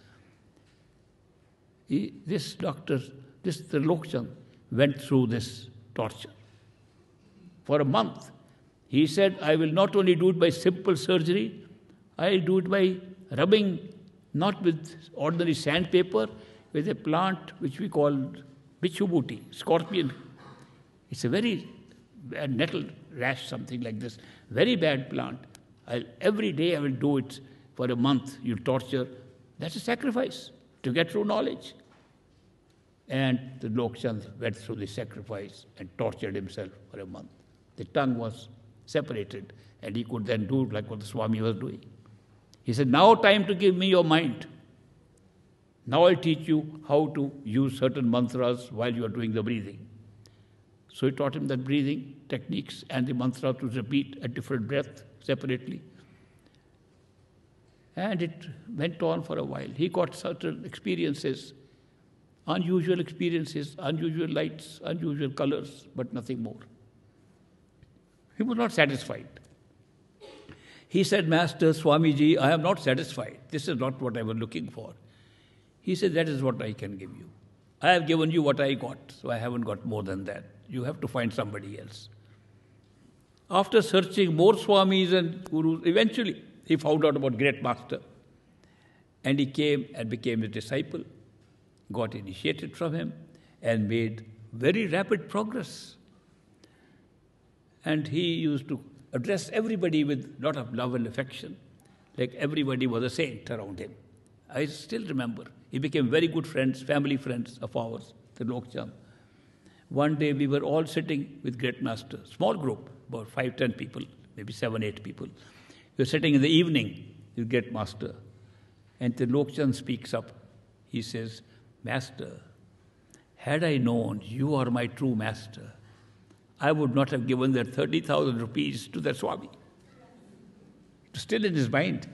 He, this doctor this Trilokchand went through this torture. For a month, he said, I will not only do it by simple surgery, I'll do it by rubbing, not with ordinary sandpaper, with a plant which we call bichubuti, scorpion. It's a very bad nettle rash, something like this. Very bad plant. I'll, every day I will do it for a month. You torture. That's a sacrifice to get true knowledge. And Trilokchand went through the sacrifice and tortured himself for a month. The tongue was separated, and he could then do like what the Swami was doing. He said, Now time to give me your mind. Now I'll teach you how to use certain mantras while you are doing the breathing. So he taught him that breathing techniques and the mantra to repeat at different breath separately. And it went on for a while. He got certain experiences, unusual experiences, unusual lights, unusual colors, but nothing more. He was not satisfied. He said, Master Swamiji, I am not satisfied. This is not what I was looking for. He said, That is what I can give you. I have given you what I got, so I haven't got more than that. You have to find somebody else. After searching more Swamis and Gurus, eventually he found out about Great Master. And he came and became a disciple, got initiated from him, and made very rapid progress. And he used to address everybody with a lot of love and affection, like everybody was a saint around him. I still remember. He became very good friends, family friends of ours, Trilokchand. One day we were all sitting with Great Master, small group, about five, ten people, maybe seven, eight people. You're sitting in the evening you get Master, and Trilokchand speaks up. He says, Master, had I known you are my true master, I would not have given that 30,000 rupees to that Swami. Still in his mind.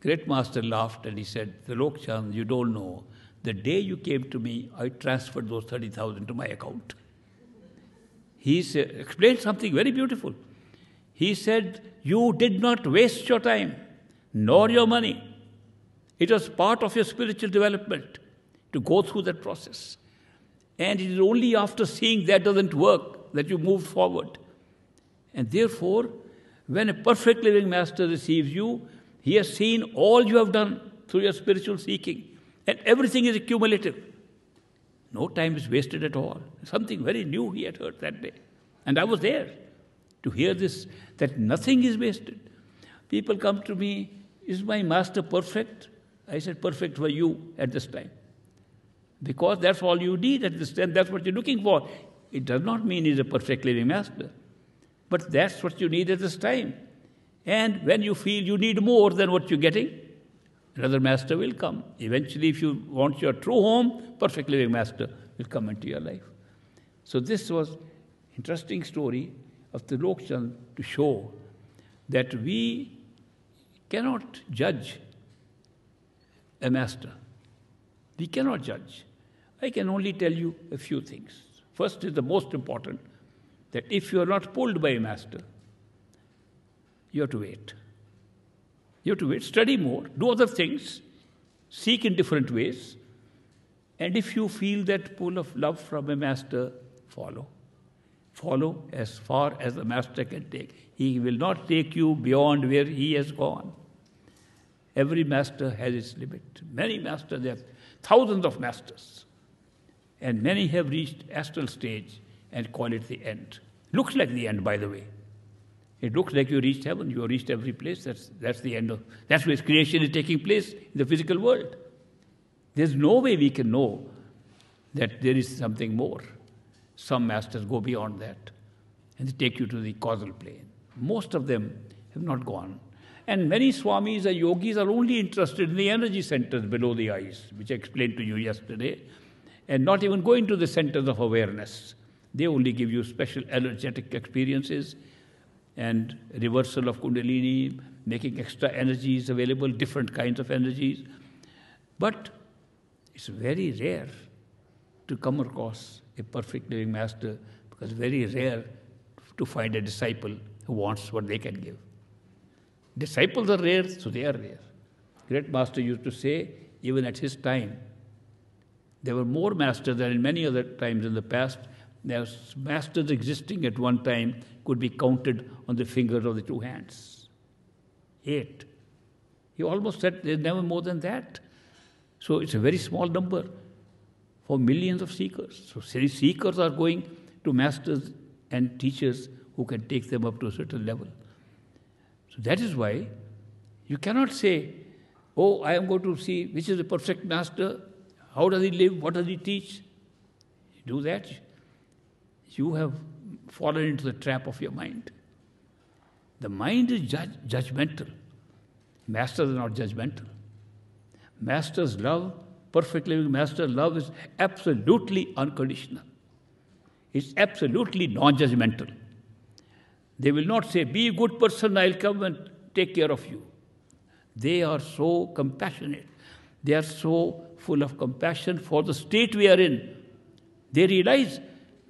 Great Master laughed and he said, Trilokchand, you don't know. The day you came to me, I transferred those 30,000 to my account. He said, explained something very beautiful. He said, You did not waste your time nor your money. It was part of your spiritual development to go through that process. And it is only after seeing that doesn't work that you move forward. And therefore, when a perfect living master receives you, he has seen all you have done through your spiritual seeking, and everything is accumulative. No time is wasted at all. Something very new he had heard that day. And I was there to hear this that nothing is wasted. People come to me, Is my master perfect? I said, Perfect for you at this time. Because that's all you need at this time, that's what you're looking for. It does not mean he's a perfect living master, but that's what you need at this time. And when you feel you need more than what you're getting, another master will come. Eventually, if you want your true home, perfect living master will come into your life. So this was interesting story of Trilokchand to show that we cannot judge a master. We cannot judge. I can only tell you a few things. First is the most important that if you are not pulled by a master, you have to wait. You have to wait, study more, do other things, seek in different ways. And if you feel that pull of love from a master, follow. Follow as far as the master can take. He will not take you beyond where he has gone. Every master has its limit. Many masters, there are thousands of masters. And many have reached astral stage and call it the end. Looks like the end, by the way. It looks like you reached heaven, you have reached every place. That's, that's the end of, that's where creation is taking place in the physical world. There's no way we can know that there is something more. Some masters go beyond that and they take you to the causal plane. Most of them have not gone. And many swamis and yogis are only interested in the energy centers below the eyes, which I explained to you yesterday, and not even going to the centers of awareness. They only give you special energetic experiences and reversal of Kundalini, making extra energies available, different kinds of energies. But it's very rare to come across a perfect living master because very rare to find a disciple who wants what they can give. Disciples are rare, so they are rare. Great master used to say, even at his time, there were more masters than in many other times in the past. There masters existing at one time could be counted on the fingers of the two hands. Eight. He almost said there's never more than that. So it's a very small number for millions of seekers. So seekers are going to masters and teachers who can take them up to a certain level. So that is why you cannot say, Oh, I am going to see which is the perfect master, how does he live, what does he teach. You do that, you have fallen into the trap of your mind. The mind is judgmental. Masters are not judgmental. Masters love, perfect living master love is absolutely unconditional. It's absolutely non judgmental. They will not say, Be a good person, I'll come and take care of you. They are so compassionate. They are so full of compassion for the state we are in. They realize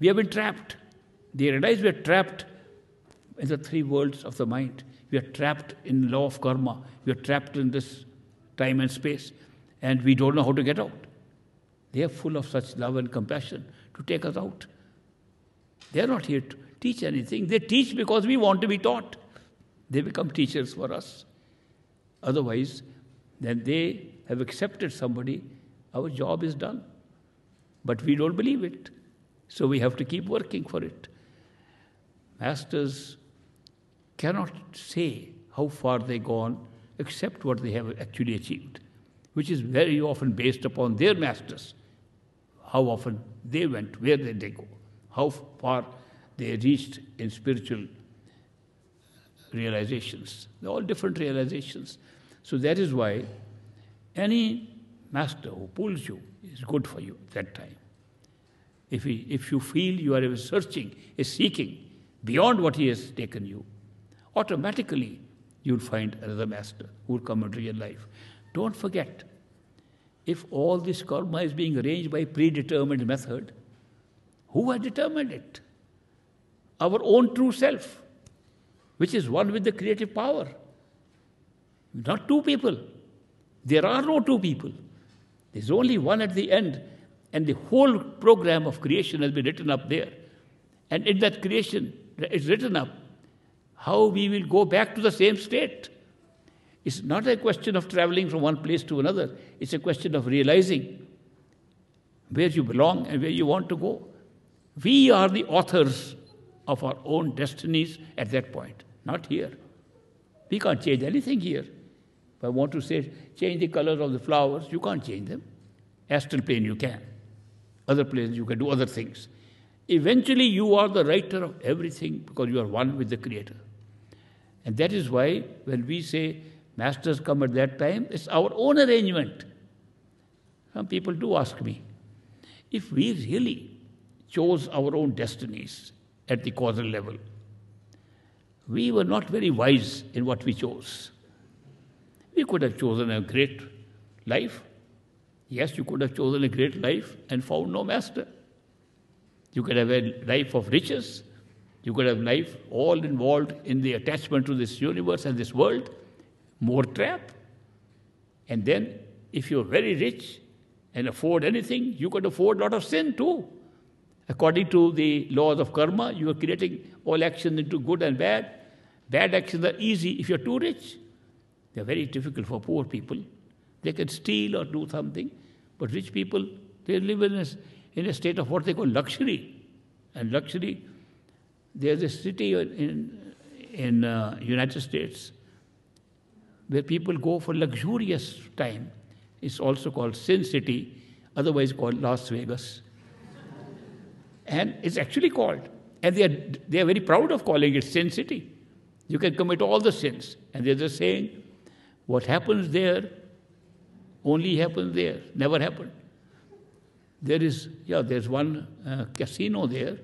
we have been trapped. They realize we are trapped in the three worlds of the mind. We are trapped in law of karma. We are trapped in this time and space. And we don't know how to get out. They are full of such love and compassion to take us out. They are not here to teach anything. They teach because we want to be taught. They become teachers for us. Otherwise, then they have accepted somebody, our job is done. But we don't believe it. So we have to keep working for it. Masters cannot say how far they've gone except what they have actually achieved, which is very often based upon their masters. How often they went, where did they go, how far they reached in spiritual realizations. They're all different realizations. So that is why any master who pulls you is good for you at that time. If, he, if you feel you are searching, is seeking beyond what he has taken you, automatically you'll find another master who will come into your life. Don't forget, if all this karma is being arranged by predetermined method, who has determined it? Our own true self, which is one with the creative power. Not two people. There are no two people. There's only one at the end, and the whole program of creation has been written up there. And in that creation, it's written up how we will go back to the same state. It's not a question of traveling from one place to another, it's a question of realizing where you belong and where you want to go. We are the authors of our own destinies at that point, not here. We can't change anything here. If I want to say change the colors of the flowers, you can't change them. Astral plane you can. Other planes you can do other things. Eventually you are the writer of everything because you are one with the Creator. And that is why when we say masters come at that time, it's our own arrangement. Some people do ask me, if we really chose our own destinies at the causal level, we were not very wise in what we chose. We could have chosen a great life. Yes, you could have chosen a great life and found no master. You could have a life of riches. You could have life all involved in the attachment to this universe and this world. More trap. And then, if you're very rich and afford anything, you could afford a lot of sin too. According to the laws of karma, you are creating all actions into good and bad. Bad actions are easy if you're too rich. They're very difficult for poor people. They can steal or do something, but rich people, they live in a, in a state of what they call luxury. And luxury, there's a city in, in uh, United States where people go for luxurious time. It's also called Sin City, otherwise called Las Vegas. and it's actually called. And they are, they are very proud of calling it Sin City. You can commit all the sins. And they're just saying, what happens there only happens there, never happened. There is, yeah, there's one uh, casino there.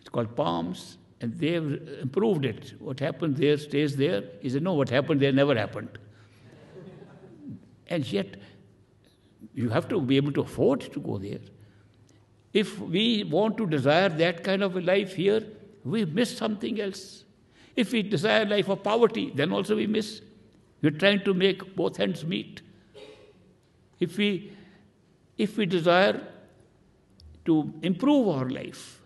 It's called Palms, and they've improved it. What happened there stays there. He said, no, what happened there never happened. and yet, you have to be able to afford to go there. If we want to desire that kind of a life here, we miss something else. If we desire life of poverty, then also we miss we're trying to make both ends meet. If we, if we desire to improve our life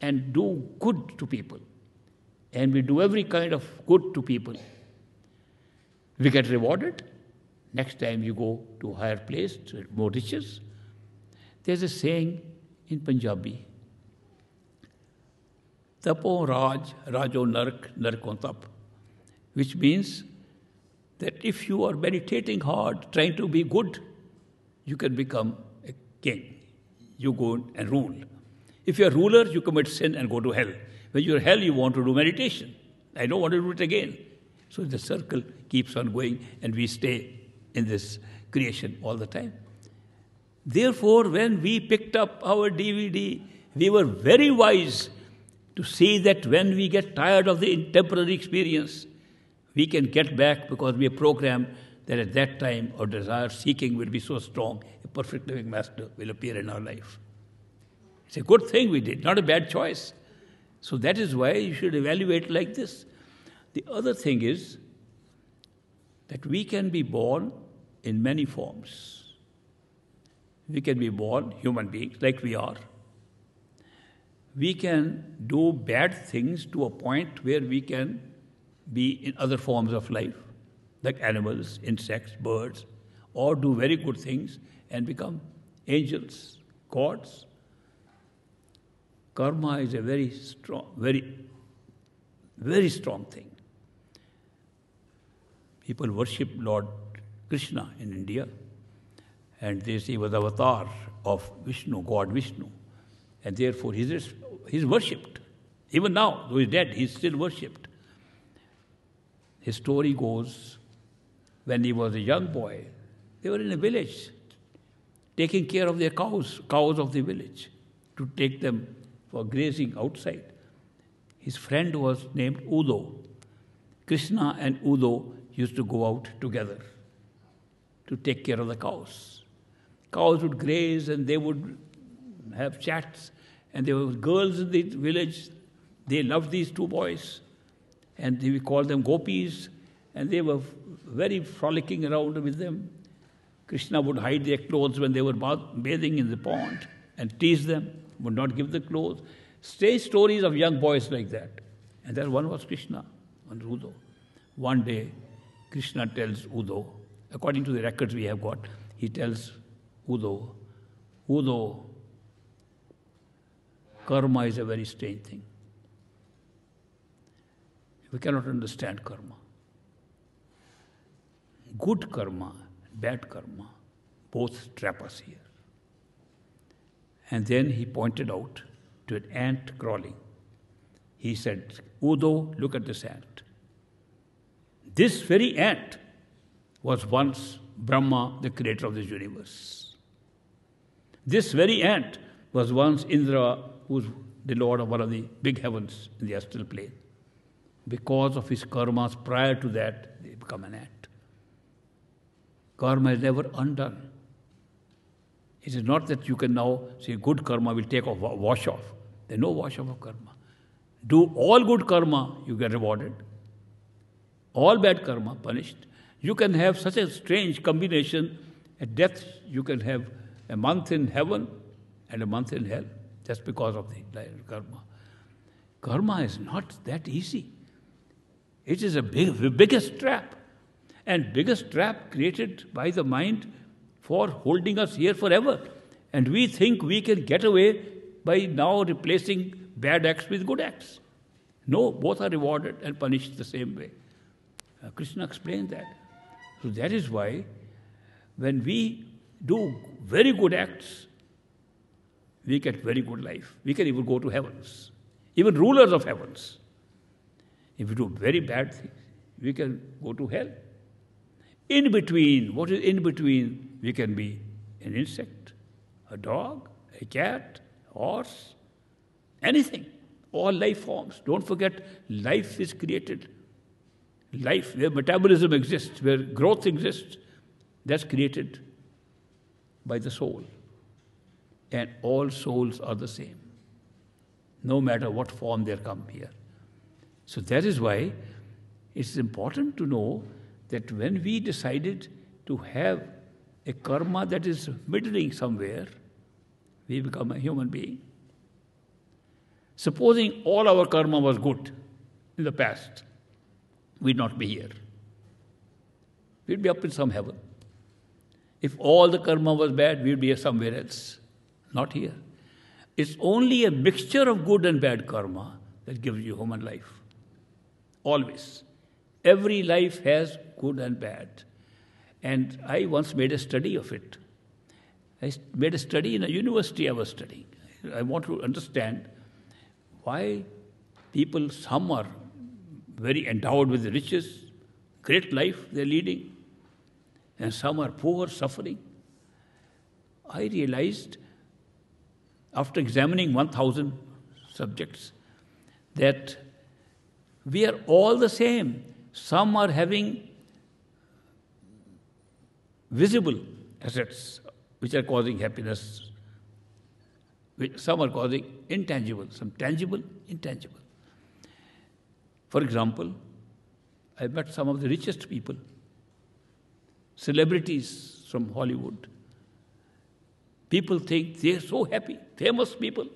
and do good to people, and we do every kind of good to people, we get rewarded. Next time you go to a higher place, more riches. There's a saying in Punjabi Tapo Raj, Rajo Nark, Narko Tap, which means that if you are meditating hard, trying to be good, you can become a king. You go and rule. If you're a ruler, you commit sin and go to hell. When you're hell, you want to do meditation. I don't want to do it again. So the circle keeps on going, and we stay in this creation all the time. Therefore, when we picked up our DVD, we were very wise to see that when we get tired of the temporary experience, we can get back because we are programmed that at that time our desire seeking will be so strong, a perfect living master will appear in our life. It's a good thing we did, not a bad choice. So that is why you should evaluate like this. The other thing is that we can be born in many forms. We can be born human beings like we are. We can do bad things to a point where we can be in other forms of life, like animals, insects, birds, or do very good things and become angels, gods. Karma is a very strong, very, very strong thing. People worship Lord Krishna in India, and they say he was avatar of Vishnu, God Vishnu, and therefore he is, he is worshipped. Even now, though he's dead, he's still worshipped. His story goes when he was a young boy, they were in a village taking care of their cows, cows of the village, to take them for grazing outside. His friend was named Udo. Krishna and Udo used to go out together to take care of the cows. Cows would graze and they would have chats, and there were girls in the village. They loved these two boys, and we called them gopis, and they were very frolicking around with them. Krishna would hide their clothes when they were bathing in the pond and tease them, would not give the clothes. Strange stories of young boys like that. And there one was Krishna, and Udo. One day, Krishna tells Udo, according to the records we have got, he tells Udo, Udo, karma is a very strange thing. We cannot understand karma. Good karma, bad karma, both trap us here. And then he pointed out to an ant crawling. He said, Udo, look at this ant. This very ant was once Brahma, the creator of this universe. This very ant was once Indra, who's the lord of one of the big heavens in the astral plane. Because of his karmas prior to that, they become an ant. Karma is never undone. It is not that you can now say good karma will take off, wash off. There's no wash off of karma. Do all good karma, you get rewarded. All bad karma, punished. You can have such a strange combination. At death, you can have a month in heaven and a month in hell just because of the karma. Karma is not that easy. It is a big, the biggest trap. And biggest trap created by the mind for holding us here forever. And we think we can get away by now replacing bad acts with good acts. No, both are rewarded and punished the same way. Uh, Krishna explained that. So that is why when we do very good acts, we get very good life. We can even go to heavens, even rulers of heavens. If we do very bad things, we can go to hell. In between, what is in between? We can be an insect, a dog, a cat, horse, anything. All life forms. Don't forget, life is created. Life, where metabolism exists, where growth exists, that's created by the soul. And all souls are the same, no matter what form they come here. So that is why it's important to know that when we decided to have a karma that is middling somewhere, we become a human being. Supposing all our karma was good in the past, we'd not be here. We'd be up in some heaven. If all the karma was bad, we'd be somewhere else, not here. It's only a mixture of good and bad karma that gives you human life. Always. Every life has good and bad. And I once made a study of it. I made a study in a university I was studying. I want to understand why people, some are very endowed with riches, great life they're leading, and some are poor, suffering. I realized after examining 1,000 subjects that we are all the same. Some are having visible assets which are causing happiness, some are causing intangible, some tangible, intangible. For example, I met some of the richest people, celebrities from Hollywood. People think they're so happy, famous people.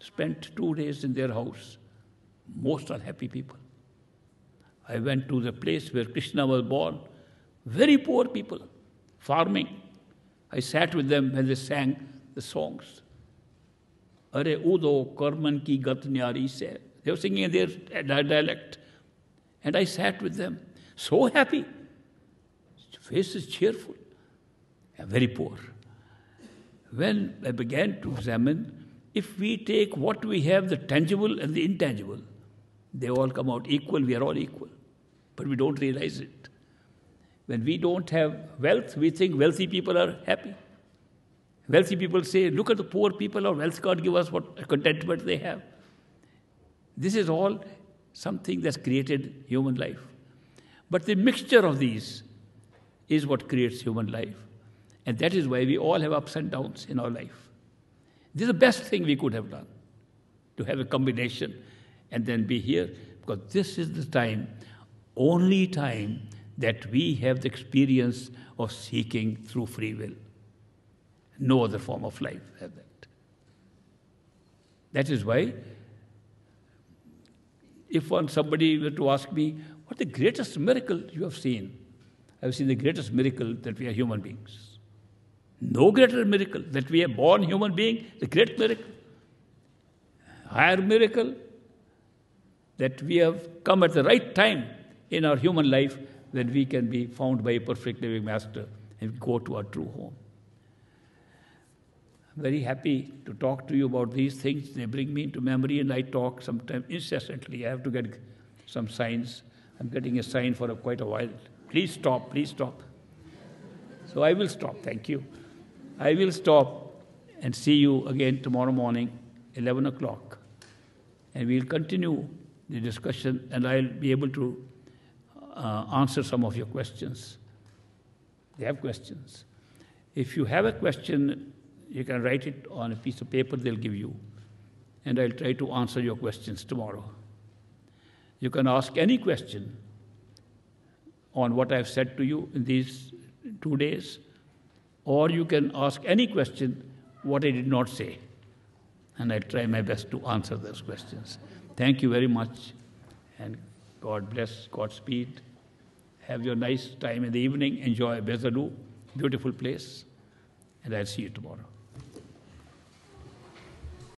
Spent two days in their house, most are happy people. I went to the place where Krishna was born, very poor people, farming. I sat with them when they sang the songs. Are udo karman ki gat se. They were singing in their dialect. And I sat with them, so happy. Faces cheerful, and very poor. When I began to examine, if we take what we have, the tangible and the intangible, they all come out equal, we are all equal. But we don't realize it. When we don't have wealth, we think wealthy people are happy. Wealthy people say, look at the poor people, our wealth can't give us what contentment they have. This is all something that's created human life. But the mixture of these is what creates human life. And that is why we all have ups and downs in our life. This is the best thing we could have done, to have a combination and then be here, because this is the time, only time that we have the experience of seeking through free will. No other form of life has that. That is why, if one, somebody were to ask me, what the greatest miracle you have seen? I've seen the greatest miracle that we are human beings. No greater miracle that we are born human being, the great miracle. Higher miracle that we have come at the right time in our human life then we can be found by a perfect living master and go to our true home. I'm very happy to talk to you about these things. They bring me into memory and I talk sometimes incessantly. I have to get some signs. I'm getting a sign for a, quite a while. Please stop, please stop. So I will stop, thank you. I will stop and see you again tomorrow morning, 11 o'clock. And we'll continue the discussion and I'll be able to uh, answer some of your questions. They have questions. If you have a question, you can write it on a piece of paper they'll give you, and I'll try to answer your questions tomorrow. You can ask any question on what I've said to you in these two days, or you can ask any question what I did not say, and I'll try my best to answer those questions. Thank you very much, and God bless, Godspeed. Have your nice time in the evening. Enjoy Besalu, beautiful place. And I'll see you tomorrow.